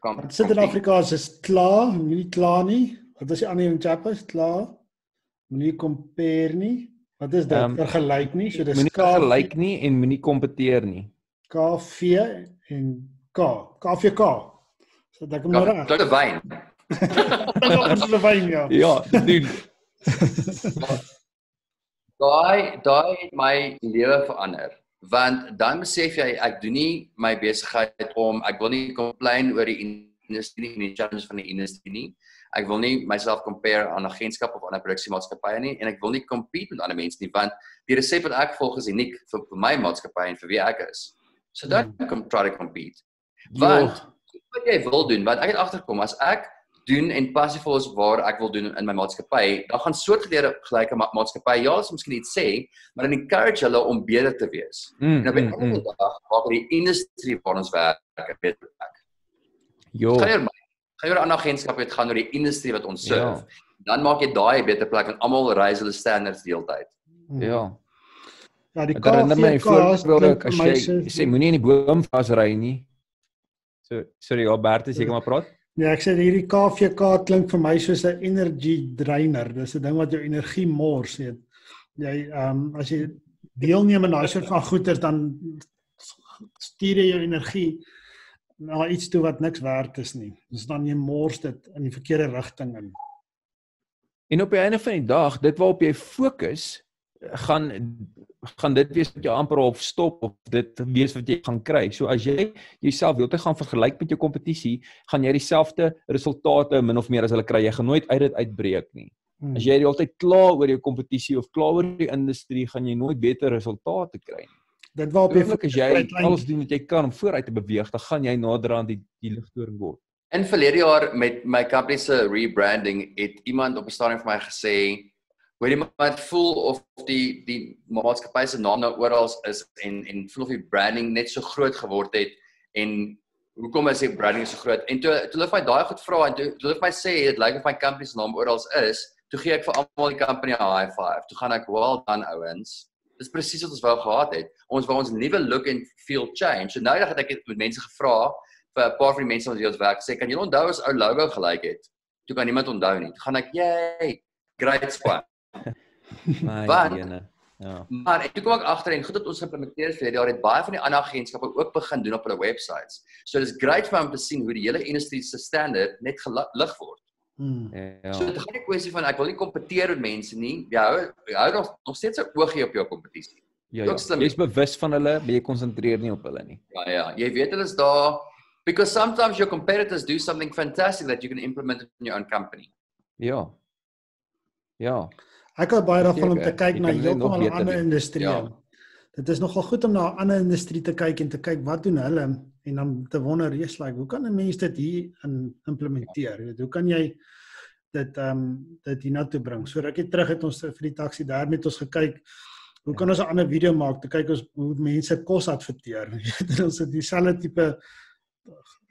com Wat sit in. Afrikaans is klaar, moenie klaar nie. Wat is die ander een Japas? Klaar. Moenie compare nie. Wat is dit? Ehm, Vergelyk nie. So dis Moenie K vergelyk nie en moenie kompeteer nie. KV en K. KVK. So dit kom nou Ja, reg. Dit is wyn. Is 'n wyn ja. Ja, dit doen. Daai daai het my lewe verander want dan besef jy ek doen nie my besigheid om ek wil nie complain oor die industrie nie, die challenges van die industrie nie. Ek wil nie myself compare aan 'n agentskap of ander produksiemaatskappye nie en ek wil nie compete met ander mense nie want die resep wat ek volg is uniek vir, vir my maatskappy en vir wie ek is. So dan mm. kom try to compete. Want jo. wat jy wil doen, wat ek het agterkom as ek doen en passievol is waar ek wil doen in my maatskappy, dan gaan soortgelyke gelyke ma maatskappye ja, soms miskien iets sê, maar dan encourage hulle om beter te wees. Mm, en op 'n mm, mm. dag maak die industrie waar ons werk beter. Jo. Gaan jy gaan jy 'n ander agentskap het gaan oor die industrie wat ons serve. Ja. Dan maak jy daai 'n beter plek en almal reis hulle standards deeltyd. Hmm. Ja. Ja, die kar het my voorbeeld as jy sê moenie in die boom vasry nie. So sorry Albert, as jy kom maar praat. Ja, ek sê hierdie KVK klink vir my soos 'n energy drainer. Dis 'n ding wat jou energie mors, weet. Jy ehm um, as jy deelneem aan daai soort van goeder dan stuur jy jou energie na iets toe wat niks werd is nie. Dis dan jy mors dit in die verkeerde rigting in. En op die einde van die dag, dit waarop jy fokus, gaan gaan dit wees wat jy amper op stop of dit wees wat jy gaan kry. So as jy jouself heeltyd gaan vergelyk met jou kompetisie, gaan jy dieselfde resultate min of meer as hulle kry. Jy gaan nooit uit dit uitbreek nie. Hmm. As jy die hele tyd kla oor jou kompetisie of kla oor die industrie, gaan jy nooit beter resultate kry nie dit waarop jy as jy alles doen wat jy kan om vooruit te beweeg, dan gaan jy nader aan die die ligtoring word. In verlede jaar met my company se rebranding het iemand op 'n stadium vir my gesê, "Hoor jy maar voel of die die maatskappy se naam nou oral is en en voel of die branding net so groot geword het en hoekom is die branding so groot?" En toe toe hulle vir my daai goed vra en toe hulle vir my sê dit lyk of my company se naam oral is, toe gee ek vir almal die company 'n high five. Toe gaan ek, "Well done ouens." Dis presies wat ons wou gehad het. Ons wou ons nuwe look and feel change. So nou dat ek met mense gevra vir 'n paar van die mense wat ons werk sê, kan julle onthou as ou logo gelyk het? Toe kan niemand onthou nie. Toe gaan ek, "Yay! Great span." My jene. Ja. Maar ek kom ook agter en goed dat ons geïmplementeer het vir hierdie jaar het baie van die ander agentskappe ook begin doen op hulle websites. So dis great vir hom te sien hoe die hele industrie se standaard net gelig word. Hmm. Ja. So dit gaan nie kwessie van ek wil nie kompeteer met mense nie. Jy hou jy hou nog nog steeds 'n oogie op jou kompetisie. Ja, ja. Jy's bewus van hulle, maar jy konsentreer nie op hulle nie. Ja ja, jy weet hulle is daar because sometimes your competitors do something fantastic that you can implement in your own company. Ja. Ja. Ek hou baie daarvan om te kyk na heeltemal 'n ander industrie. Ja. Dit is nogal goed om na 'n ander industrie te kyk en te kyk wat doen hulle en dan te wonder, "Jesus, like, hoe kan 'n mens dit hier in implementeer? Jy weet, hoe kan jy dit ehm um, dit hiernatoe bring?" So rukkie terug het ons vir die taxi daar met ons gekyk. Hoe kan ons 'n ander video maak te kyk ons hoe mense kos adverteer? Weet, ons het dieselfde tipe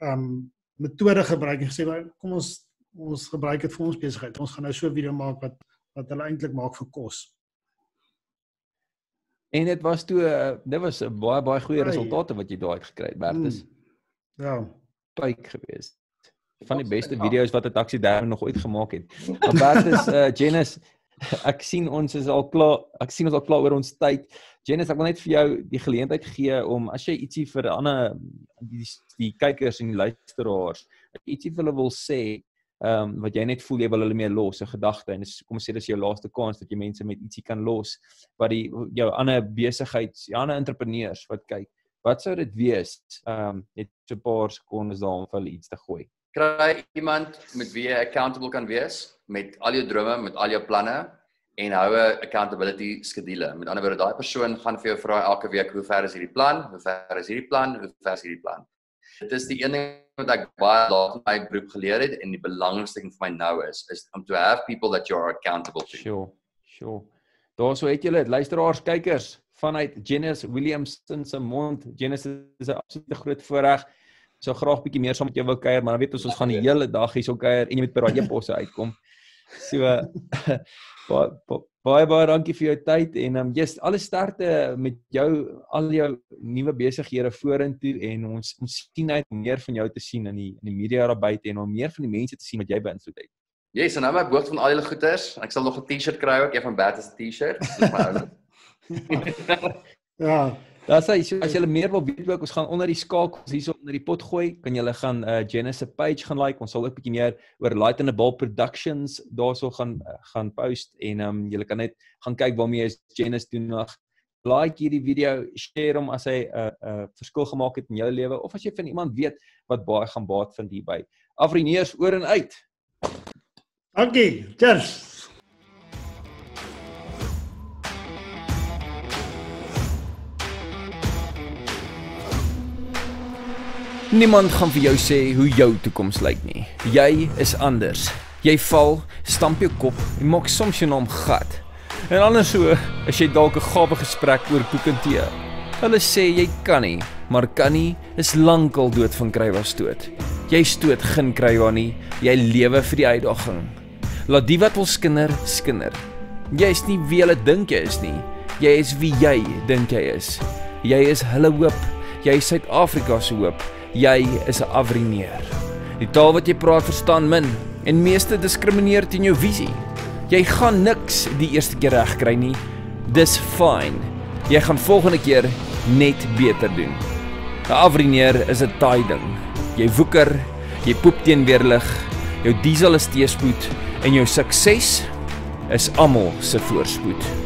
ehm um, metode gebruik en gesê, "Kom ons ons gebruik dit vir ons besigheid. Ons gaan nou so 'n video maak wat wat hulle eintlik maak vir kos." En dit was toe uh, dit was 'n baie baie goeie resultate wat jy daai het gekry, Bertus. Mm. Ja, pyk geweest. Van die beste video's wat 'n taxi daar nog ooit gemaak het. Maar Bertus uh Jennis, ek sien ons is al klaar. Ek sien ons al klaar oor ons tyd. Jennis, ek wil net vir jou die geleentheid gee om as jy ietsie vir ander die, die kykers en die luisteraars, ietsie vir hulle wil sê, ehm um, wat jy net voel jy wil hulle mee los 'n gedagte en dis kom ons sê dis jou laaste kans dat jy mense met ietsie kan los wat die jou ander besigheids, jou ander entrepreneurs wat kyk. Wat sou dit wees? Ehm um, net so 'n paar sekondes daar om vir hulle iets te gooi. Kry iemand met wie jy accountable kan wees met al jou drome, met al jou planne en hou 'n accountability skedule. Met ander woorde, daai persoon gaan vir jou vra elke week hoe ver is hierdie plan? Hoe ver is hierdie plan? Hoe ver is hierdie plan? Dit is die een ding wat ek baie laat in my beroep geleer het en die belangrikste ding vir my nou is is om to have people that you are accountable to. Sure. Sure. Daarso het julle luisteraars, kykers vanuit Genesis Williamson se mond. Genesis is 'n absolute groot voorreg. So graag bietjie meer saam met jou wou kuier, maar dan weet ons ons gaan die hele dag hier so kuier en jy moet by daai e-posse uitkom. So baie baie baie dankie vir jou tyd en ehm um, jy's alle sterkte met jou al jou nuwe besighede vorentoe en ons ons sien uit om meer van jou te sien in die in die media daar buite en om meer van die mense te sien wat jy beïnvloed het. Yes, en nou my boord van al julle goeders. Ek sal nog 'n T-shirt kry ook, een van Bert se T-shirt. ja. Daar's hy, as jy meer wil weet ook, ons gaan onder die skakels hierso onder die pot gooi, kan jy gaan uh Genesis page gaan like. Ons sal ook bietjie meer oor Light in the Ball Productions daarso gaan uh, gaan post en um jy kan net gaan kyk waarmee is Genesis doen nog like hierdie video, share hom as hy 'n uh, 'n uh, verskil gemaak het in jou lewe of as jy van iemand weet wat baie gaan baat vind hierby. Afrineers oor en uit. Dankie. Cheers. Niemand gaan vir jou sê hoe jou toekoms lyk nie. Jy is anders. Jy val, stamp jou kop en maak soms jou naam gat. En anders so, as jy dalk 'n gawe gesprek oor koek en tee. Hulle sê jy kan nie, maar kan nie is lankal dood van krywas dood. Jy stoot geen krywa nie, jy lewe vir die uitdaging. Laat die wat wil skinder, skinder. Jy is nie wie hulle dink jy is nie. Jy is wie jy dink jy is. Jy is hulle hoop. Jy is Suid-Afrika se hoop. Jy is 'n afrineer. Die taal wat jy praat verstaan min en meeste diskrimineer teen jou visie. Jy gaan niks die eerste keer reg kry nie. Dis fyn. Jy gaan volgende keer net beter doen. 'n Afrineer is 'n taai ding. Jy woeker, jy poep teen weerlig, jou diesel is teespoed en jou sukses is almal se voorspoed.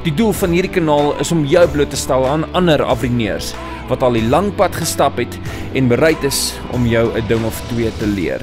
Die doel van hierdie kanaal is om jou bloot te stel aan ander afrineers wat al die lang pad gestap het en bereid is om jou 'n ding of twee te leer.